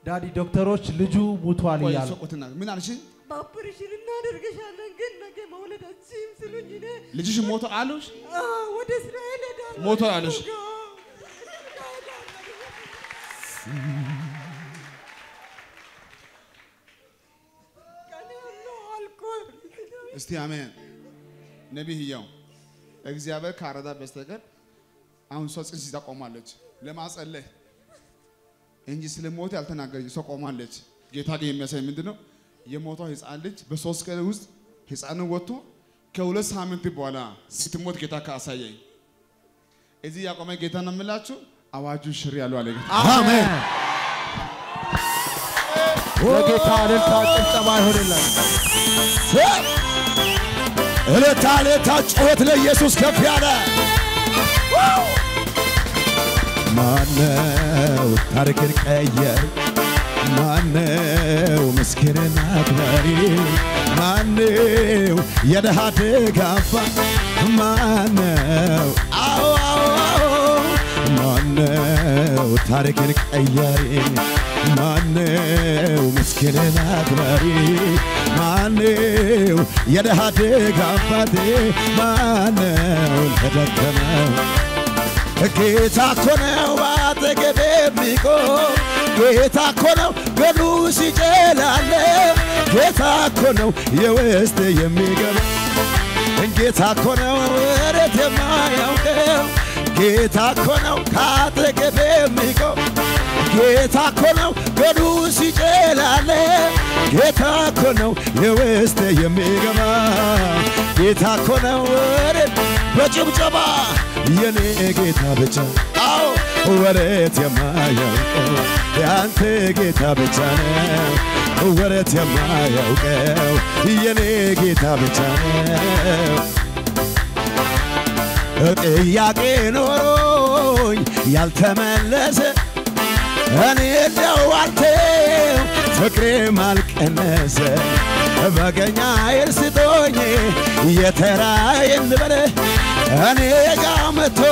ዳዲ ዶክተሮች ልጁ ሙቷል እያሉ ምን አልሽ? በኦፕሬሽን እናደርግሻለን ግን ነገ መውለድ አትችይም ስሉኝ እኔ ልጅሽ ሞቶ አሉሽ? አዎ፣ ወደ እስራኤል ሄዳለሁ። ሞቶ አሉሽ? እስቲ አሜን። ነቢይየው እግዚአብሔር ካረዳ በስተቀር አሁን እሷ ጽንስ ይዛ ቆማለች ለማጸለይ እንጂ ስለ ሞት ያልተናገረች እሷ ቆማለች። ጌታ ግን የሚያሳይ ምንድን ነው? የሞቷ ህፃን ልጅ በሶስት ቀን ውስጥ ህፃኑ ወጥቶ ከሁለት ሳምንት በኋላ ስትሞት ጌታ ካሳየኝ እዚህ ያቆመ ጌታ ነው የምላችሁ። አዋጁ ሽር ያለው አለ ጌታ። አሜን። ለጌታ እልልታ ጭብጨባ ይሆንልን። እልልታ እልልታ ጩኸት ለኢየሱስ ከፍ ያለ ማነው ታሪክን ቀየር? ማነው ምስኪንን አክባሪ? ማነው የድሃ ደጋፋ ማነው አዎ ማነው ታሪክን ቀያሪ ማነው ምስኪንን አክባሪ? ማነው የድሃ ደጋፋቴ ማነው ለደከመው ጌታ እኮ ነው ባጠገቤ የሚቆም። ጌታ እኮ ነው ገሉ ሲጨላለ ጌታ እኮ ነው የውስጥ የሚገባ ጌታ እኮ ነው ወረት የማያውቀው ጌታ እኮ ነው ካጠገቤ የሚቆም ጌታ እኮ ነው ገሉ ሲጨላለ። ጌታ እኮ ነው የውስጥ የሚገባ። ጌታ እኮ ነው በጭብጨባ የኔ ጌታ ብቻ። አዎ ወረት የማያውቀው የአንተ ጌታ ብቻ ነው። ወረት የማያውቀው የኔ ጌታ ብቻ ነው። ጥያቄ ኖሮኝ ያልተመለሰ እኔ አልተው ፍቅሬም አልቀነሰ በገኛ ስጦኝ የተራዬን ልበለ እኔ ጋ መጥቶ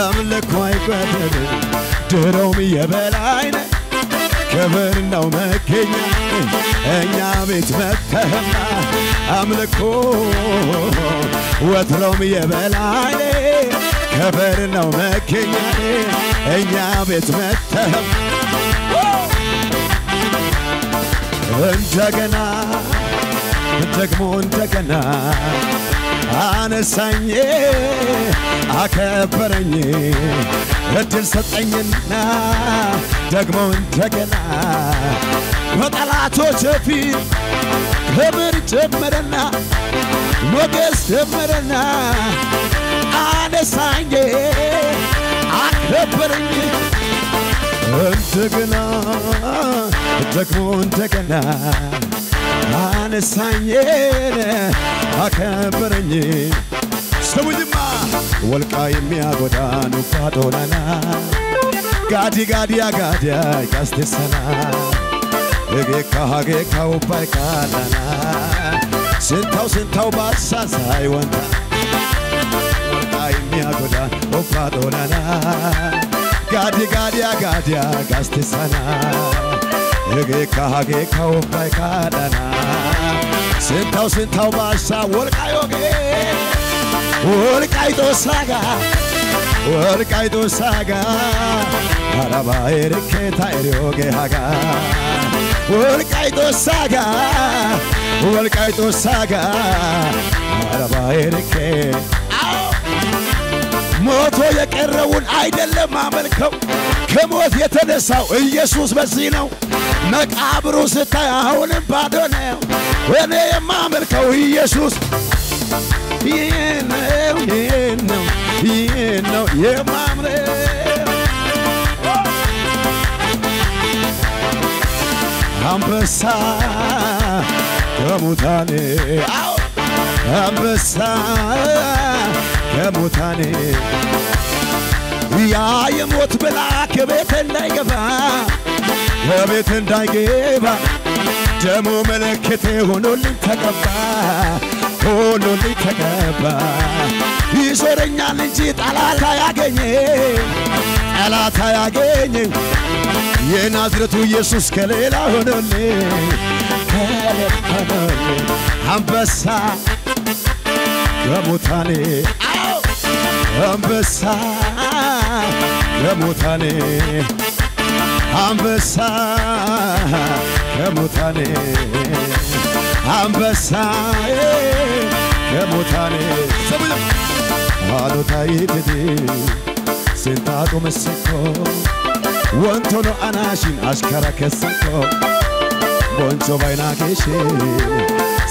አምልኮ አይጓደል ድሮም የበላይነ ክብር ነው መገኛ እኛ ቤት መተህማ አምልኮ ወትሮም የበላይነ ክብር ነው መገኛ እኛ ቤት መተህም እንደገና ደግሞ እንደገና አነሳኝ አከበረኝ እድል ሰጠኝና ደግሞ እንደገና በጠላቶች ፊት ክብር ጀመረና ሞገስ ጀመረና አነሳኝ አከበረኝ እንደገና ደግሞ እንደገና አነሳኝን አከበረኝ። ስሙኝማ ወልቃ የሚያጎዳኑ ባዶናና ጋዲ ጋዲያ ጋዲያ ያስደሰና እጌካ ጌካ ውባይ ስንታው ስንታው ባሳሳይ ወንታ የሚያጎዳ ኦባዶናና ጋዲ ጋዲያ ጋዲያ ጋስቲሳና እጌካ ጌካ ውባይ ቃላና ስንታው ስንታው ባሳ ወልቃዮጌ ወልቃይቶ ሳጋ ወልቃይቶ ሳጋ አረባ ኤሪኬታ ኤሪዮጌ ሃጋ ወልቃይቶ ሳጋ ወልቃይቶ ሳጋ አረባ ኤሪኬ ሞቶ የቀረውን አይደለም አመልከው ከሞት የተነሳው ኢየሱስ በዚህ ነው። መቃብሩ ስታይ አሁንም ባዶ ነው። እኔ የማመልከው ኢየሱስ ይህ ነው ይህ ነው አንበሳ ከሙታኔ አዎ አንበሳ ከሙታኔ ያ የሞት መልአክ ቤት እንዳይገባ በቤት እንዳይገባ ደሞ መለከቴ ሆኖልኝ ተቀባ ሆኖልኝ ተቀባ። ይዞረኛል እንጂ ጠላት አያገኘ ጠላት አያገኘ። የናዝረቱ ኢየሱስ ከሌላ ሆኖልኝ ከሌላ ሆኖልኝ አንበሳ ከሙታኔ አንበሳ ከሙታኔ አንበሳ ከሙታኔ አዶታይትድ ስንታጡ መስኮ ወንቶኖ አናሽን አሽከራ ከሰኮ ቦንቾ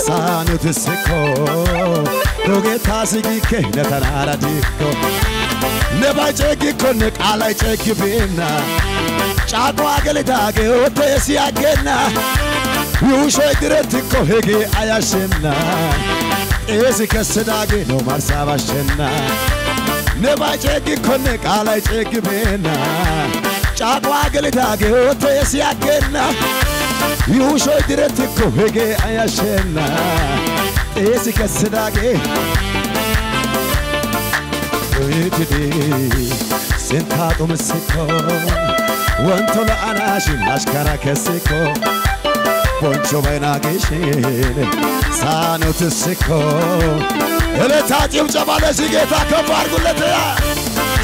ባይና ኬሽ ሳኑት ስኮ ዶጌታ ስጊኬ ነተናራ ዲኮ ነባይ ጨጊኮነ ቃላይ ጨግቤና ጫቋ ገሊታጌ ወቴ ሲያጌና ዩሾይ ድረትኮ ሄጌ አያሸና ጤስ ከስዳጌ ነው ማርሳባሸና ነባይ ጨጊኮነ ቃላይ ጨግቤና ጫቋ ሲያጌና ዩሾይ ድረትኮ ሄጌ አያሸና ጤስ ከስዳጌ ዶይትዲ ስንታጡ ምስኮ ወንቶ ለአናሽን አሽከራ ከስኮ ቦንቾ ባይናጌሽን ሳኖት ስኮ እለታ ጭብጨባ ለዚህ ጌታ ከፍ አድርጉለት።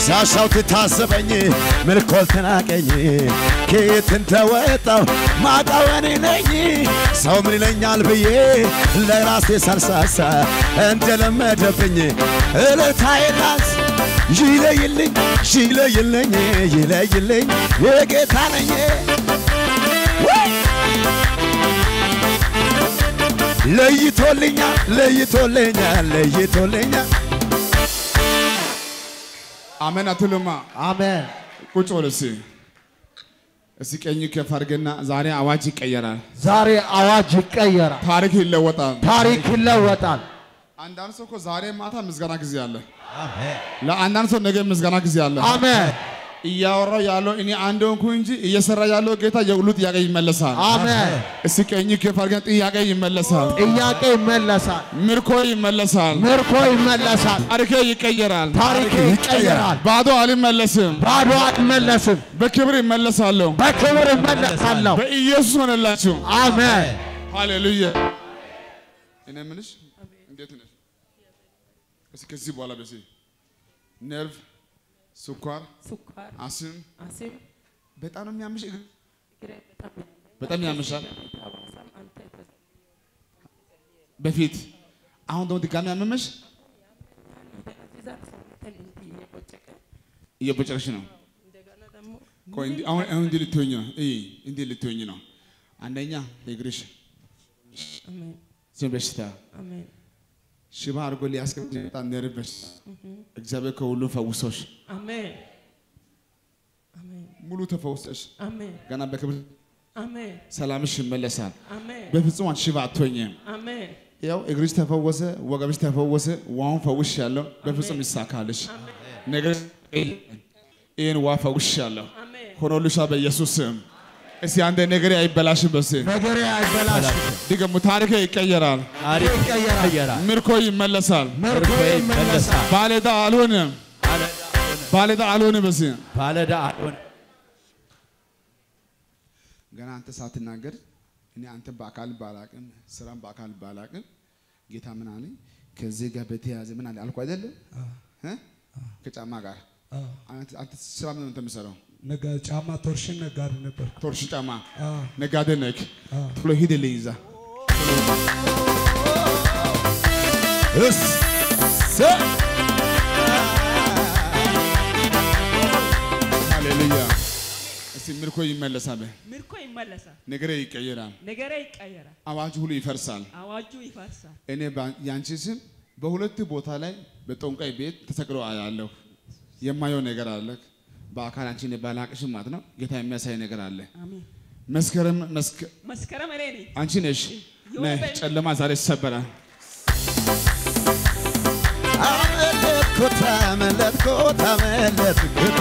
ሳሻው ትታሰበኝ ምልኮል ትናቀኝ ከየት እንደወጣው ማጣወኔ ነኝ። ሰው ምን ይለኛል ብዬ ለራሴ ሳልሳሳ እንደለመደብኝ እልልታዬ ናት። ይለይልኝ ይለይልኝ ይለይልኝ የጌታ ነኝ ለይቶልኛል ለይቶልኛል ለይቶልኛል አሜን አትሉማ? አሜን። ቁጭ በሉ እስኪ። እስኪ ቀኝ ከፍ አድርገና ዛሬ አዋጅ ይቀየራል፣ ዛሬ አዋጅ ይቀየራል፣ ታሪክ ይለወጣል። ታሪክ ይለወጣል። አንዳንድ ሰው እኮ ዛሬ ማታ ምስጋና ጊዜ አለ። ለአንዳንድ ሰው ነገ ምስጋና ጊዜ አለ። አሜን እያወራው ያለው እኔ አንድ ሆንኩ እንጂ እየሰራ ያለው ጌታ የሁሉ ጥያቄ ይመለሳል። አሜን። እስኪ ቀኝ ከፍ አድርገን ጥያቄ ይመለሳል፣ ጥያቄ ይመለሳል፣ ምርኮ ይመለሳል፣ ምርኮ ይመለሳል፣ ታሪኬ ይቀየራል፣ ታሪክ ይቀየራል። ባዶ አልመለስም፣ ባዶ አልመለስም፣ በክብር ይመለሳለሁ። በክብር እመለሳለሁ። በኢየሱስ ሆነላችሁ። አሜን። ሃሌሉያ። እኔ የምልሽ እንዴት ነሽ? እስኪ ከዚህ በኋላ በሲ ነርቭ፣ ስኳር፣ ስኳር፣ አስም በጣም ነው የሚያምሽ። እግር በጣም ያምሻል። በፊት አሁን ደግሞ ድጋሚ ያመመሽ እየቦጨቅሽ ነው። አሁን እንዲህ ልትሆኝ ነው። እንዲህ ልትሆኝ ነው። አንደኛ እግርሽ ስም በሽታ አሜን ሽባ አድርጎ ሊያስቀምጥ የመጣ በሽታ እግዚአብሔር ከሁሉ ፈውሶሽ። አሜን። ሙሉ ተፈውሰሽ። አሜን። ገና በክብር አሜን። ሰላምሽ ይመለሳል። በፍጹም አንቺ ሽባ አትሆኝም። አሜን። ያው እግርሽ ተፈወሰ፣ ወገብሽ ተፈወሰ፣ ውሃውን ፈውሽ ያለው በፍጹም ይሳካልሽ። ነገር ይህን ውሃ ፈውሽ ያለው ሆኖልሻ በኢየሱስ ስም እስቲ አንድ ነገሬ አይበላሽም። በስ ነገሬ አይበላሽም። ድገሙ። ታሪኬ ይቀየራል። ታሪክ ይቀየራል። ይቀየራል። ምርኮ ይመለሳል። ምርኮ ይመለሳል። አልሆንም። ባለዕዳ አልሆንም። በስ ባለዕዳ አልሆነ ገና አንተ ሳትናገር እኔ አንተ በአካል ባላቅም ስራም በአካል ባላቅም ጌታ ምን አለኝ? ከዚህ ጋር በተያያዘ ምን አለ አልኩ አይደለም? ከጫማ ጋር አንተ አንተ ስራ ምን ነው የምትሰራው? ነጋ ጫማ ቶርሽን ነጋዴ ነበር። ቶርሽ ጫማ ነጋዴ ነክ ቶሎ ሂድልኝ ሃሌሉያ። እስቲ ምርኮ ይመለሳል፣ ምርኮ ይመለሳል፣ ነገሬ ይቀየራል፣ ነገሬ ይቀየራል፣ አዋጅ ሁሉ ይፈርሳል። አዋጁ ይፈርሳል። እኔ ያንቺ ስም በሁለት ቦታ ላይ በጠንቋይ ቤት ተሰቅሎ አያለሁ። የማየው ነገር አለ። በአካል አንቺ እኔ ባላቅሽም ማለት ነው። ጌታ የሚያሳይ ነገር አለ። አሜን። መስከረም መስከ መስከረም እኔ ነኝ። አንቺ ነሽ። ጨለማ ዛሬ ይሰበራል። አመለጥኩት አመለጥኩት አመለጥኩት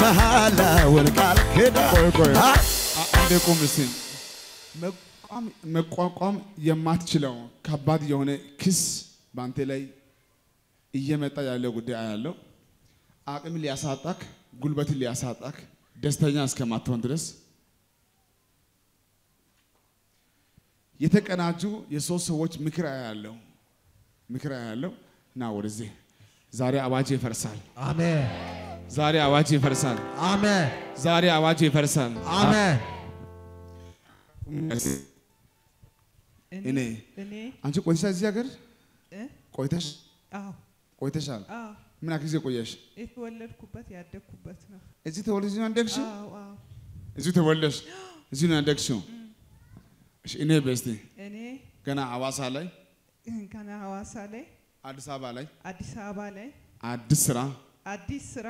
መሐላውን ቃል ኪዳን አንዴ ቁም እስቲ። መቋቋም መቋቋም የማትችለው ከባድ የሆነ ክስ በአንተ ላይ እየመጣ ያለው ጉዳይ አያለው። አቅም ሊያሳጣክ፣ ጉልበት ሊያሳጣክ፣ ደስተኛ እስከማትሆን ድረስ የተቀናጁ የሶስት ሰዎች ምክር አያለው ምክር አያለው። ና ወደዚህ ዛሬ አዋጅ ይፈርሳል። አሜን ዛሬ አዋጅ ይፈርሳል። አሜን ዛሬ አዋጅ ይፈርሳል። አሜን። እኔ እኔ አንቺ ቆይተሻል እዚህ ሀገር? ቆይተሽ አዎ ቆይተሻል። አዎ ምን ጊዜ ቆየሽ? የተወለድኩበት ያደግኩበት ነው። እዚህ ተወልደሽ ነው ያደግሽው? እዚሁ ተወልደሽ እዚሁ ነው ያደግሽው? እሺ እኔ በስቲ እኔ ገና ሐዋሳ ላይ ገና ሐዋሳ ላይ አዲስ አበባ ላይ አዲስ አበባ ላይ አዲስ ስራ አዲስ ስራ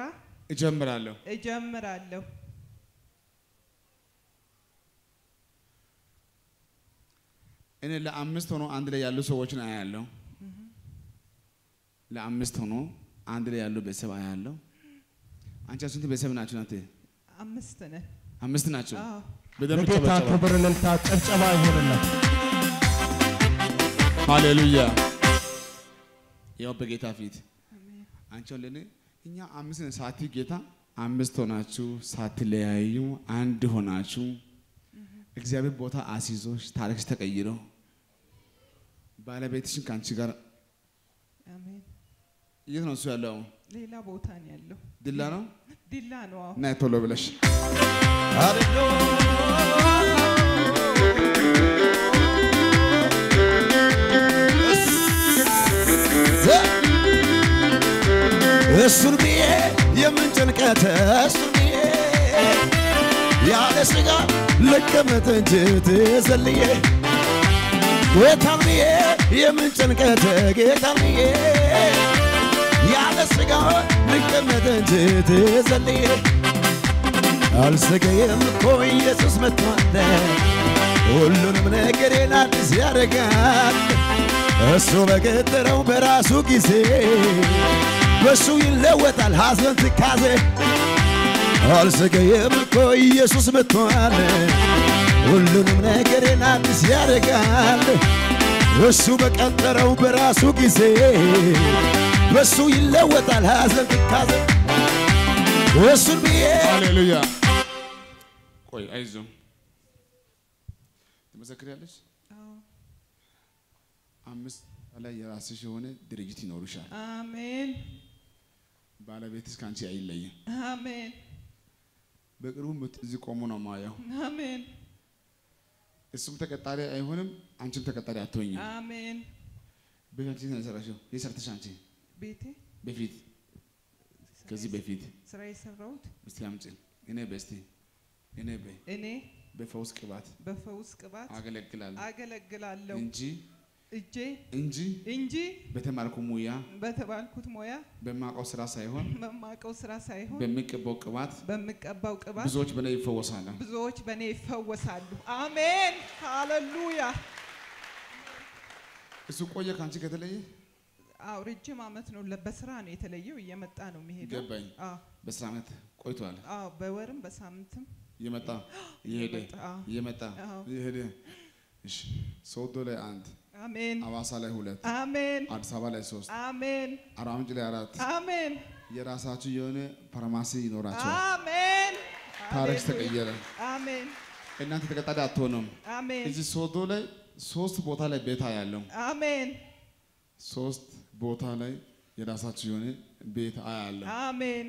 እጀምራለሁ። እጀምራለሁ። እኔ ለአምስት ሆኖ አንድ ላይ ያሉ ሰዎችን አያለሁ። ለአምስት ሆኖ አንድ ላይ ያሉ ቤተሰብ አያለሁ። አንቺ ስንት ቤተሰብ ናችሁ? ናት አምስት ነን። አምስት ናቸው። ለጌታ ክብር፣ እልልታ፣ ጭብጨባ ይሆንለት። ሃሌሉያ። ያው በጌታ ፊት አንቺ ለኔ እኛ አምስት ነን ሳቲ ጌታ አምስት ሆናችሁ ሳትለያዩ አንድ ሆናችሁ እግዚአብሔር ቦታ አስይዞሽ ታሪክሽ ተቀይሮ ባለቤትሽን ከአንቺ ጋር አሜን። የት ነው እሱ ያለው? ሌላ ቦታ ነው ያለው። ድላ ነው ዲላ ነው። አዎ እና ቶሎ ብለሽ እሱን ብዬ የምን ጭንቀት እሱን ብዬ ያለ ስጋ ልቀመጥ እንጂ ትዘልዬ ጌታን ብዬ የምን ጭንቀት ጌታን ብዬ ልቀመጥ እንጂ ትዘልዬ አልዘገየም እኮ ኢየሱስ መጥቷል ሁሉንም ነገሬን አዲስ ያደርጋል እሱ በቀጠረው በራሱ ጊዜ በሱ ይለወጣል ሐዘን ትካዜ አልዘገየም እኮ ኢየሱስ መጥቷል ሁሉንም ነገሬን አዲስ ያደርጋል እሱ በቀጠረው በራሱ ጊዜ በሱ ይለወጣል ሐዘን ትካዜ እሱን ብዬ ሃሌሉያ። ቆይ አይዞ ትመሰክሪያለሽ። አምስት ላይ የራስሽ የሆነ ድርጅት ይኖሩሻል። አሜን ባለቤትሽ ከአንቺ አይለይም። አሜን በቅርቡ እዚህ ቆሞ ነው ማየው። አሜን እሱም ተቀጣሪ አይሆንም፣ አንቺም ተቀጣሪ አትሆኝም። አሜን በፊት አንቺ ነው የሰራሽው። የሰርተሽ አንቺ ቤቴ በፊት ከዚህ በፊት ስራ የሰራሁት እስቲ አምጪ። እኔ በስቲ እኔ በ እኔ በፈውስ ቅባት በፈውስ ቅባት አገለግላለሁ አገለግላለሁ እንጂ እጄ እንጂ እንጂ በተማርኩ ሙያ በተባልኩት ሙያ በማውቀው ስራ ሳይሆን በማውቀው ስራ ሳይሆን በሚቀባው ቅባት በምቀባው ቅባት ብዙዎች በእኔ ይፈወሳሉ። ብዙዎች በእኔ ይፈወሳሉ። አሜን ሃሌሉያ። እሱ ቆየ ከአንቺ ከተለየ አዎ ረጅም አመት ነው። በስራ ነው የተለየው። እየመጣ ነው የሚሄደው። ገባኝ። በስራ ዓመት ቆይቷል። አዎ በወርም በሳምንትም እየመጣ እየሄደ እየመጣ፣ እየሄደ እሺ ሶዶ ላይ አንድ አሜን። አዋሳ ላይ ሁለት አሜን። አዲስ አበባ ላይ ሶስት አሜን። አርባ ምንጭ ላይ አራት አሜን። የራሳችሁ የሆነ ፋርማሲ ይኖራቸዋል። አሜን። ታሪክ ተቀየረ። አሜን። እናንተ ተቀጣሪ አትሆኑም። አሜን። እዚህ ሶዶ ላይ ሶስት ቦታ ላይ ቤታ ያለው አሜን። ሶስት ቦታ ላይ የራሳችሁ የሆነ ቤት አያለው። አሜን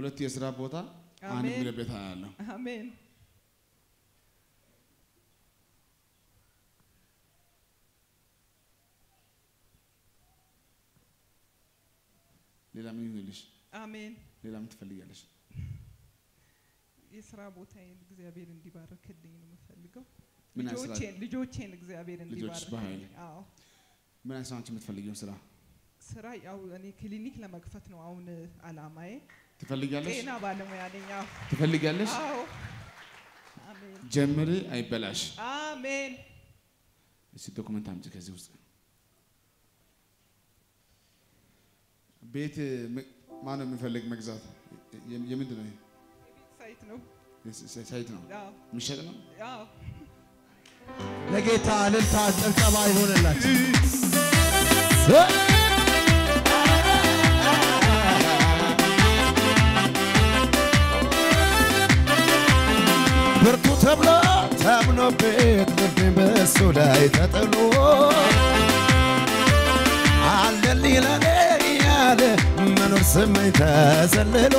ሁለት የስራ ቦታ አንድ አሜን። ምግብ ቤት አያለው። አሜን ሌላ ምን ይሁንልሽ? አሜን ሌላ ምን ትፈልጊያለሽ? የስራ ቦታዬን እግዚአብሔር እንዲባርክልኝ ነው የምፈልገው።? ልጆቼን ልጆቼን እግዚአብሔር እንዲባርክልኝ። አዎ ምን አይነት ስራ አንቺ የምትፈልጊውን ስራ ስራ ያው እኔ ክሊኒክ ለመክፈት ነው አሁን አላማዬ። ትፈልጊያለሽ? ጤና ባለሙያ ነኝ። አዎ ትፈልጊያለሽ? አዎ አሜን ጀምሪ፣ አይበላሽ። አሜን እስቲ document አምጪ ከዚህ ውስጥ ቤት ማን ነው የሚፈልግ መግዛት? የምንድን ነው? ይሄ? site ነው። site ነው የሚሸጥ ነው። አዎ ለጌታ እልልታ ጭብጨባ ይሆንላችሁ። ተብሎ ታምኖበት ልቤ በሱ ላይ ተጥሎ አለልኝ ለኔ ያለ መኖር ስመኝ ተዘልሎ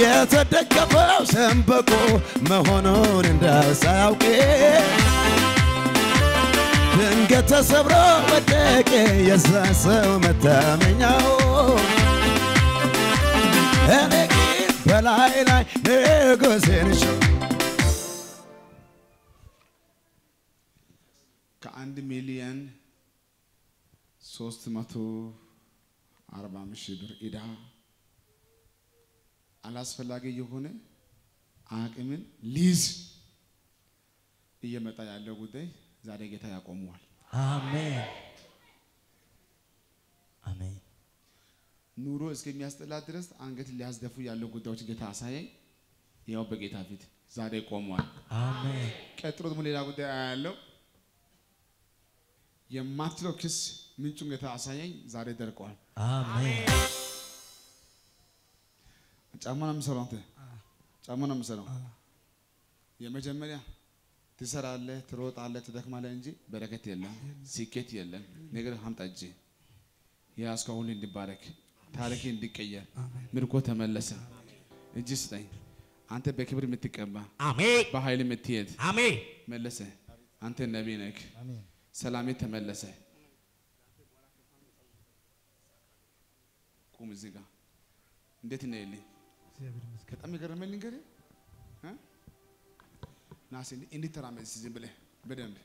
የተደገፈው ሸምበቆ መሆኑን እንዳሳያውቅ ድንገት ተሰብሮ ወደቀ የዛ ሰው መታመኛው። እኔ በላይ ላይ ንጉሴን ሾ ከአንድ ሚሊየን ሶስት መቶ አርባ ሺህ ብር ዕዳ አላስፈላጊ የሆነ አቅምን ሊዝ እየመጣ ያለው ጉዳይ ዛሬ ጌታ ያቆመዋል። አሜን። አሜን ኑሮ እስከሚያስጠላ ድረስ አንገት ሊያስደፉ ያለው ጉዳዮች ጌታ አሳየኝ። ያው በጌታ ፊት ዛሬ ቆሟል። አሜን ቀጥሎ ደግሞ ሌላ ጉዳይ ያለው የማትለው ክስ ምንጩን ጌታ አሳየኝ። ዛሬ ደርቋል። አሜን ጫማ ነው የምሰራው። አንተ ጫማ ነው የምሰራው። የመጀመሪያ ትሰራለህ፣ ትሮጣለህ፣ ትደክማለህ እንጂ በረከት የለም፣ ስኬት የለም። ነገር ሀምጣ የያዝከው ሁሉ እንዲባረክ፣ ታሪክ እንዲቀየር፣ ምርኮ ተመለሰ። እጅ ስጠኝ። አንተ በክብር የምትቀባ አሜን በኃይል የምትሄድ አሜን መለሰ። አንተ ነቢይ ነህ። ሰላሜ ተመለሰ። ቁም እዚህ ጋር እንዴት ነው የለኝ በጣም የገረመኝ ልንገርህ እ? ና እስኪ እንዲህ- እንዲህ ተራመድ እስኪ ዝም ብለህ በደንብ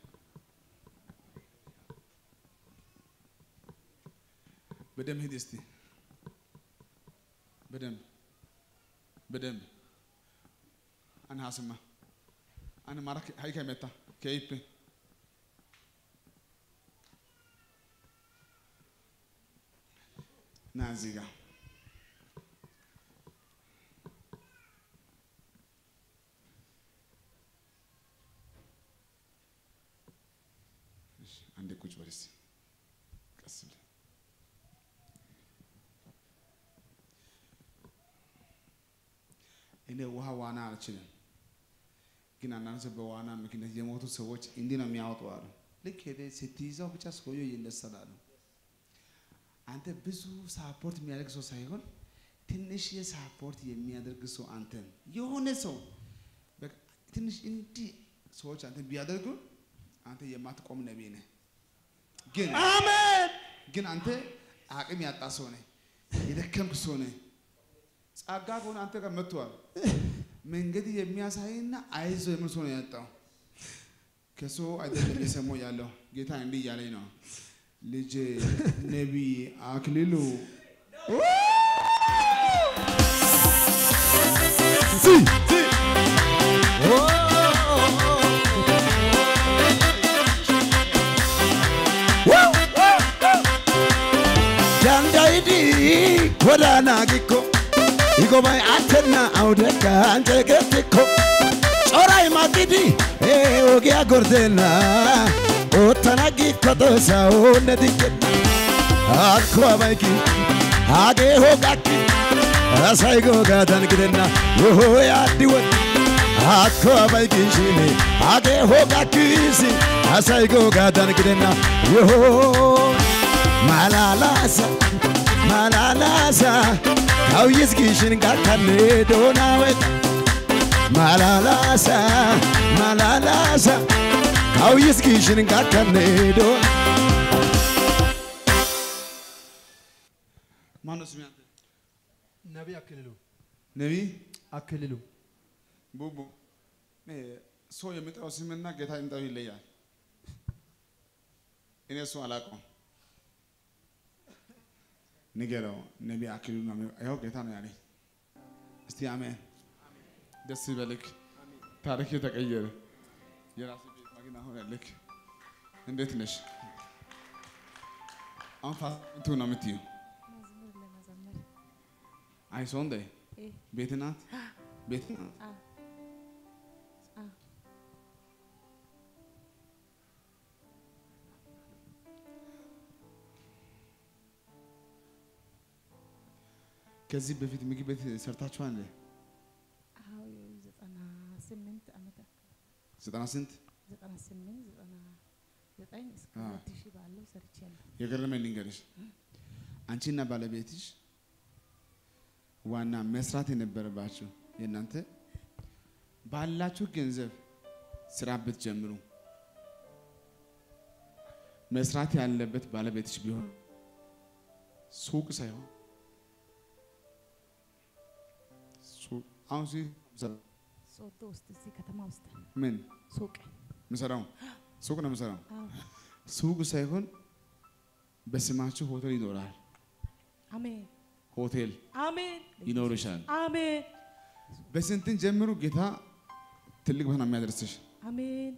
በደንብ ሂድ እስቲ በደንብ በደንብ። አን ሀስማ አን ማራ ሀይካ መታ ከይፕ ና እዚህ ጋር። እሺ፣ አንዴ ቁጭ በል እስኪ ቀስ ብለህ እኔ ውሃ ዋና አልችልም፣ ግን አንዳንድ በዋና ምክንያት የሞቱ ሰዎች እንዲህ ነው የሚያወጡ አሉ። ልክ ሄደህ ስትይዘው ብቻ ሰውየው ይነሳል። አንተ ብዙ ሳፖርት የሚያደርግ ሰው ሳይሆን ትንሽ የሳፖርት የሚያደርግ ሰው አንተን የሆነ ሰው በቃ ትንሽ እንዲህ ሰዎች አንተ ቢያደርጉ አንተ የማትቆም ነቢይ ነህ። ግን አሜን። ግን አንተ አቅም ያጣ ሰው ነህ፣ የደከምክ ሰው ነህ። ጸጋ ከሆነ አንተ ጋር መጥቷል። መንገድ የሚያሳይና አይዞ የሚል ሰው ነው ያጣው። ከሰው አይደለም የሰማው ያለው። ጌታ እንዲህ እያለኝ ነው። ልጄ ነቢይ አክሊሉ። ጎዳና ጊኮ ይጎባይ አተና አውደካ አንተ ገትኮ ጮራይ ማጢዲ ወጊያ ጎርቴና ኦተናጊ ኮቶሳውነትክና አኩባባይኪ አጌ ሆቃኪ ሳይጎጋ ዳንግደና ይሆ ያዲወት አኩባባይኪሽኔ አጌ ሆቃኪሲ አሳይጎጋ ዳንግደና ይሆ ማላላሳ malalaasa kawyis gishin gakkanne doonawe malalaasa malalaasa kawyis gishin gakkanne doona ማነው ያንተ? ነቢይ አክልሉ ነቢይ አክልሉ ቡቡ ሰው የሚጠራው ስምና ጌታ የሚጠራው ይለያል። እኔ እሱ አላውቀውም። ንገረው ነቢይ አክሊሉ ነው ይኸው ጌታ ነው ያለኝ። እስቲ አሜን። ደስ ይበልክ። ታሪክ ተቀየረ። የራስ ቤት መኪና ሆነልክ። እንዴት ነሽ? አሁን ፋንቱ ነው ለመዘመር አይሶ እንደ ቤት ናት ቤት ናት። ከዚህ በፊት ምግብ ቤት ሰርታችኋል? አዎ ዘጠና ስምንት ዓመት ዘጠና ስንት ዘጠና ስምንት ዘጠና ዘጠኝ እስከ አ። ሁለት ሺህ ባለው ሰርቻለሁ። የገረመኝ ልንገርሽ፣ አንቺና ባለቤትሽ ዋና መስራት የነበረባችሁ የእናንተ ባላችሁ ገንዘብ ስራ ብትጀምሩ መስራት ያለበት ባለቤትሽ ቢሆን ሱቅ ሳይሆን አሁን ሲ ሶዶ ውስጥ እዚህ ከተማ ውስጥ ምን? ሱቅ። ምሰራው? ሱቅ ነው ምሰራው? ሱቅ ሳይሆን በስማችሁ ሆቴል ይኖራል። አሜን። ሆቴል አሜን። ይኖርሻል። አሜን። በስንትን ጀምሩ ጌታ ትልቅ ነው የሚያደርስሽ። አሜን።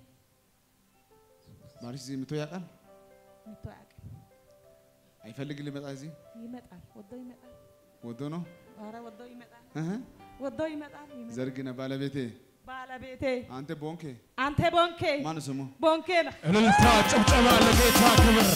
ባልሽ እዚህ መቶ ያውቃል? መቶ አያውቅም። አይፈልግ ሊመጣ እዚህ? ይመጣል። ወዶ ይመጣል። ወዶ ነው? ኧረ ወዶ ይመጣል ወዶ ይመጣል ዘርግነ ባለቤቴ። ባለቤቴ። አንተ ቦንኬ። አንተ ቦንኬ። ማን ስሙ? ቦንኬ ነው። እልልታ ጭብጨባ ለጌታ ክብር።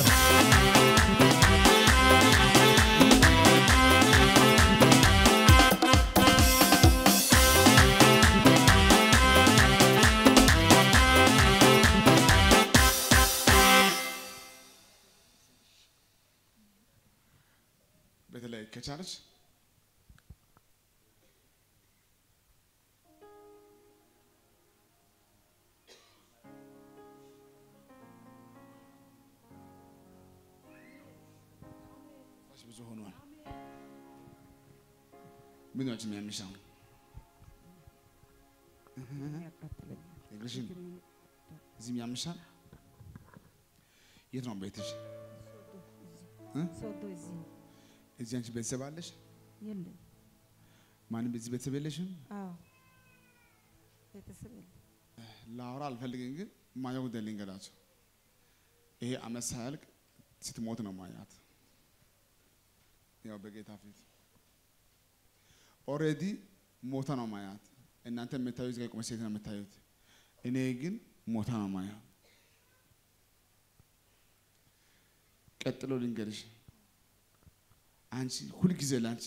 በተለይ ከቻለች ምን ነው የሚያምሻው? እግርሽን እዚህም ያምሻል። የት ነው ቤትሽ? እዚህ አንቺ ቤተሰብ አለሽ? የለም ማንም እዚህ ቤተሰብ የለሽም? አዎ ቤተሰብ የለም ላወራ አልፈልግም፣ ግን ማየው ጉዳይ ልንገራቸው። ይሄ አመት ሳያልቅ ስትሞት ነው ማያት። ያው በጌታ ፊት already ሞታ ነው ማያት። እናንተ የምታዩት ጋር የቆመች ሴት ነው የምታዩት። እኔ ግን ሞታ ነው ማያት። ቀጥሎ ልንገርሽ፣ አንቺ ሁልጊዜ ለአንቺ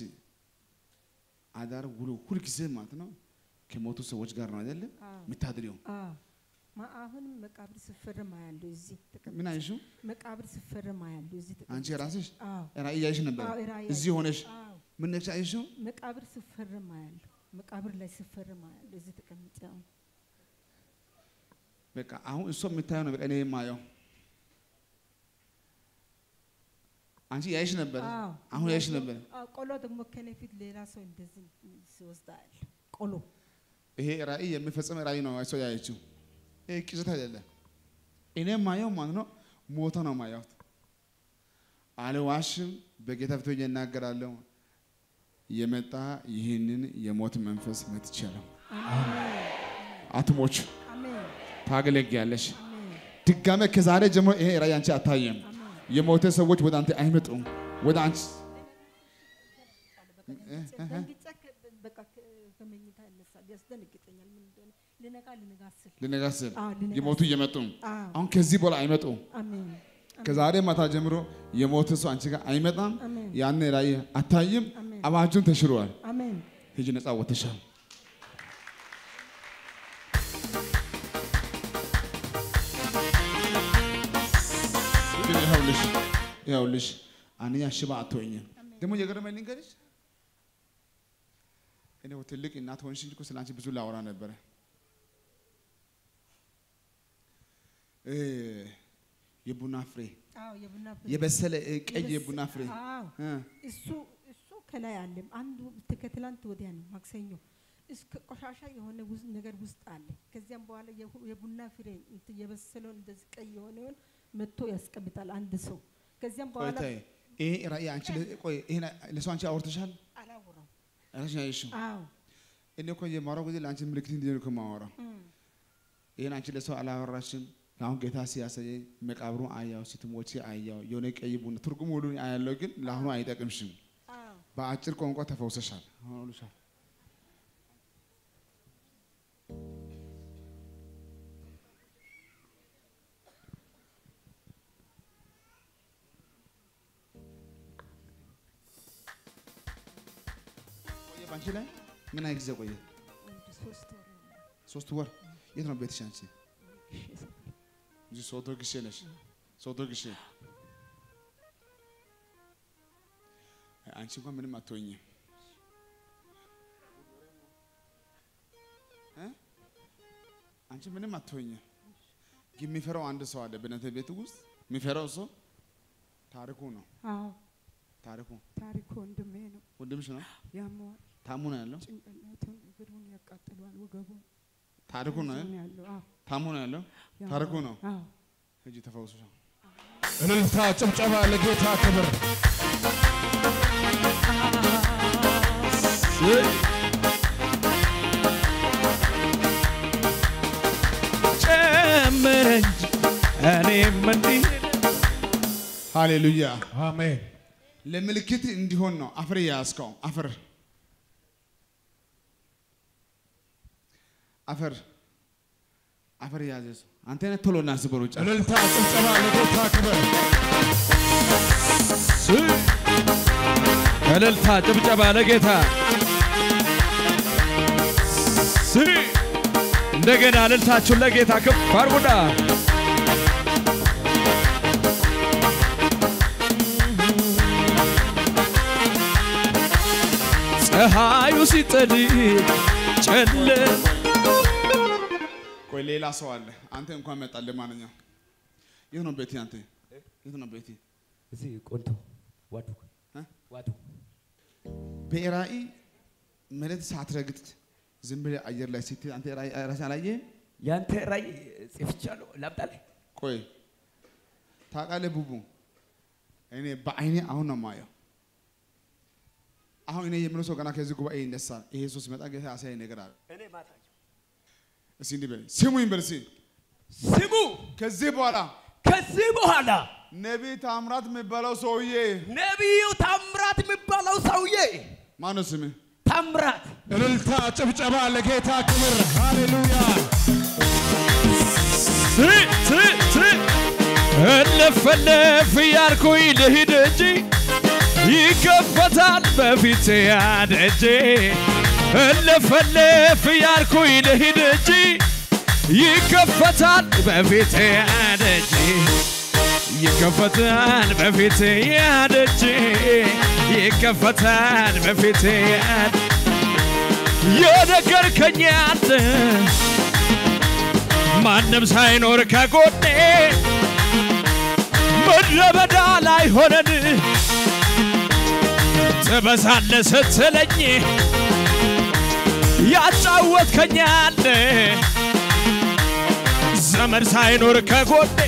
አዳር ውሎ ሁልጊዜ ማለት ነው ከሞቱ ሰዎች ጋር ነው አይደለ የምታድሪው? አሁንም መቃብር ስፈርም አያለሁ እዚህ ምን አይሽው? መቃብር ስፈርም አያለሁ እዚህ አንቺ ራስሽ ራእይ እያየሽ ነበር። እዚህ ሆነሽ ምን ነሽ አይሽው? መቃብር ስፈርም አያለሁ። መቃብር ላይ ስፈርም አያለሁ እዚህ ተቀምጬ። አሁን በቃ አሁን እሷ የምታየው ነው። በቃ እኔ የማየው አንቺ ያይሽ ነበር። አሁን ያይሽ ነበር። አዎ፣ ቆሎ ደግሞ ከኔ ፊት ሌላ ሰው እንደዚህ አያለሁ። ቆሎ ይሄ ራእይ የሚፈጸም ራእይ ነው። እሷ ያየችው ይሄ ቅዠት አይደለም። እኔ የማየው ማለት ነው ሞቶ ነው የማየው። አልዋሽም። በጌታ ፊት ሆኜ እናገራለሁ። የመጣ ይህንን የሞት መንፈስ መትቻለሁ። አትሞች ታገለግያለሽ። ድጋሜ ከዛሬ ጀምሮ ይሄ ራእይ አንቺ አታየም። የሞተ ሰዎች ወደ አንተ አይመጡም። ወደ አንቺ ልነጋ ስል የሞቱ እየመጡ አሁን ከዚህ በኋላ አይመጡም። ከዛሬ ማታ ጀምሮ የሞተ ሰው አንቺ ጋር አይመጣም። ያን ራእይ አታይም። አዋጁን ተሽሯል። አሜን ሂጂ ነፃ ወጥተሻል። ይኸውልሽ ይኸውልሽ አንኛ ሽባ አትሆኝም። ደግሞ የገረመኝ ልንገርሽ፣ እኔ ትልቅ እናት ሆንሽ እንጂ እኮ ስለ አንቺ ብዙ ላወራ ነበረ። የቡና ፍሬ የበሰለ ቀይ የቡና ፍሬ እሱ ከላይ አለም አንዱ ከትላንት ወዲያ ነው ማክሰኞ እስከ ቆሻሻ የሆነ ነገር ውስጥ አለ። ከዚያም በኋላ የቡና ፍሬ እንትን የበሰለውን እንደዚህ ቀይ የሆነውን መጥቶ ያስቀምጣል አንድ ሰው። ከዚያም በኋላ ይሄ ራእይ አንቺ ቆይ ይሄን ለሰው አንቺ አውርተሻል? አላወራም። ራስሽ ያየሽው? አዎ እኔ እኮ የማወራው ጊዜ ለአንቺ ምልክት እንዲሆን እኮ የማወራው ይህን አንቺ ለሰው አላወራሽም። አሁን ጌታ ሲያሳየኝ መቃብሩ አያው፣ ስትሞቺ አያው፣ የሆነ ቀይ ቡና ትርጉም ሁሉ አያለው፣ ግን ለአሁኑ አይጠቅምሽም። በአጭር ቋንቋ ተፈውሰሻል። አሁን ሁሉሻል። ቆየ ባንቺ ላይ ምን ያህል ጊዜ ቆየ? አንድ ሶስት ወር ነው። ሶስት ወር። የት ነው ቤትሽ አንቺ? እዚህ ሶዶ ግሼ ነሽ? ሶዶ ግሼ። አንቺ እንኳን ምንም አትሆኝም። እ? አንቺ ምንም አትሆኝም። ግን የሚፈራው አንድ ሰው አለ በእናንተ ቤት ውስጥ የሚፈራው ሰው ታሪኩ ነው። አዎ ታሪኩ ታሪኩ ወንድሜ ነው። ወንድምሽ ነው። ያመዋል፣ ታሙ ነው ያለው። ጭንቅላቱን እግሩን ያቃጥለዋል፣ ወገቡን ታሪኩ ነው እዚህ ነው ያለው። አዎ ታሙ ነው ያለው። ያመዋል። ታሪኩ ነው። አዎ ሂጂ ተፈውሰሻል። እልልታ፣ ጭብጨባ ለጌታ ክብር። እንጂ እኔም እንዲህ ሃሌሉያ። አሜን። ለምልክት እንዲሆን ነው አፈር የያዝከው። አፈር አፈር አፈር የያዘ ሰው አንተ ነህ። ቶሎ ስበሩ ጫ እልልታ፣ ጭብጨባ ለጌታ ክብር። እልልታ ጭብጨባ ለጌታ። እንደገና እልልታችሁን ለጌታ ከፍ አድርጉና። ፀሐዩ ሲጠልቅ ጨለም ሌላ ሰው አለ። አንተ እንኳን መጣ። ለማንኛው የት ነው ቤቴ? አንተ የት ነው ቤቴ? እዚህ ቆንቶ ዋዱ? ዋዱ በራእይ መሬት ሳትረግጥ ዝም ብለህ አየር ላይ ስትሄድ አንተ ራእይ ራስህ አላየህም? ያንተ ራእይ ጽፍቻለሁ ላምጣልህ። ቆይ ታውቃለህ ቡቡ፣ እኔ በአይኔ አሁን ነው የማየው። አሁን እኔ የምለው ሰው ገና ከዚህ ጉባኤ ይነሳል። ይሄ ሰው ሲመጣ ጌታ ያሳየኝ ነገር አለ። እኔ ማታ እስኪ እንዲህ በል ስሙኝ በል እስኪ ስሙ ከዚህ በኋላ ከዚህ በኋላ ነቢይ ታምራት የሚባለው ሰውዬ ነቢዩ ታምራት የሚባለው ሰውዬ ማነው ስምህ? ታምራት እልልታ፣ ጭብጨባ ለጌታ ክብር። ሃሌሉያ። እልፍ እያልኩኝ ልሂድ እንጂ ይከፈታል በፊቴ ያደጄ እልፍ እልፍ እያልኩኝ ልሂድ እንጂ ይከፈታል በፊቴ ያደጄ ይከፈታል በፊቴ ያደጄ ይከፈታል በፊቴ ያደ የነገርከኝ ያለ ማንም ሳይኖር ከጎኔ ምድረ በዳ ላይ ሆነን ትበዛለ ስትለኝ ያጫወትከኛለ ዘመድ ሳይኖር ከጎኔ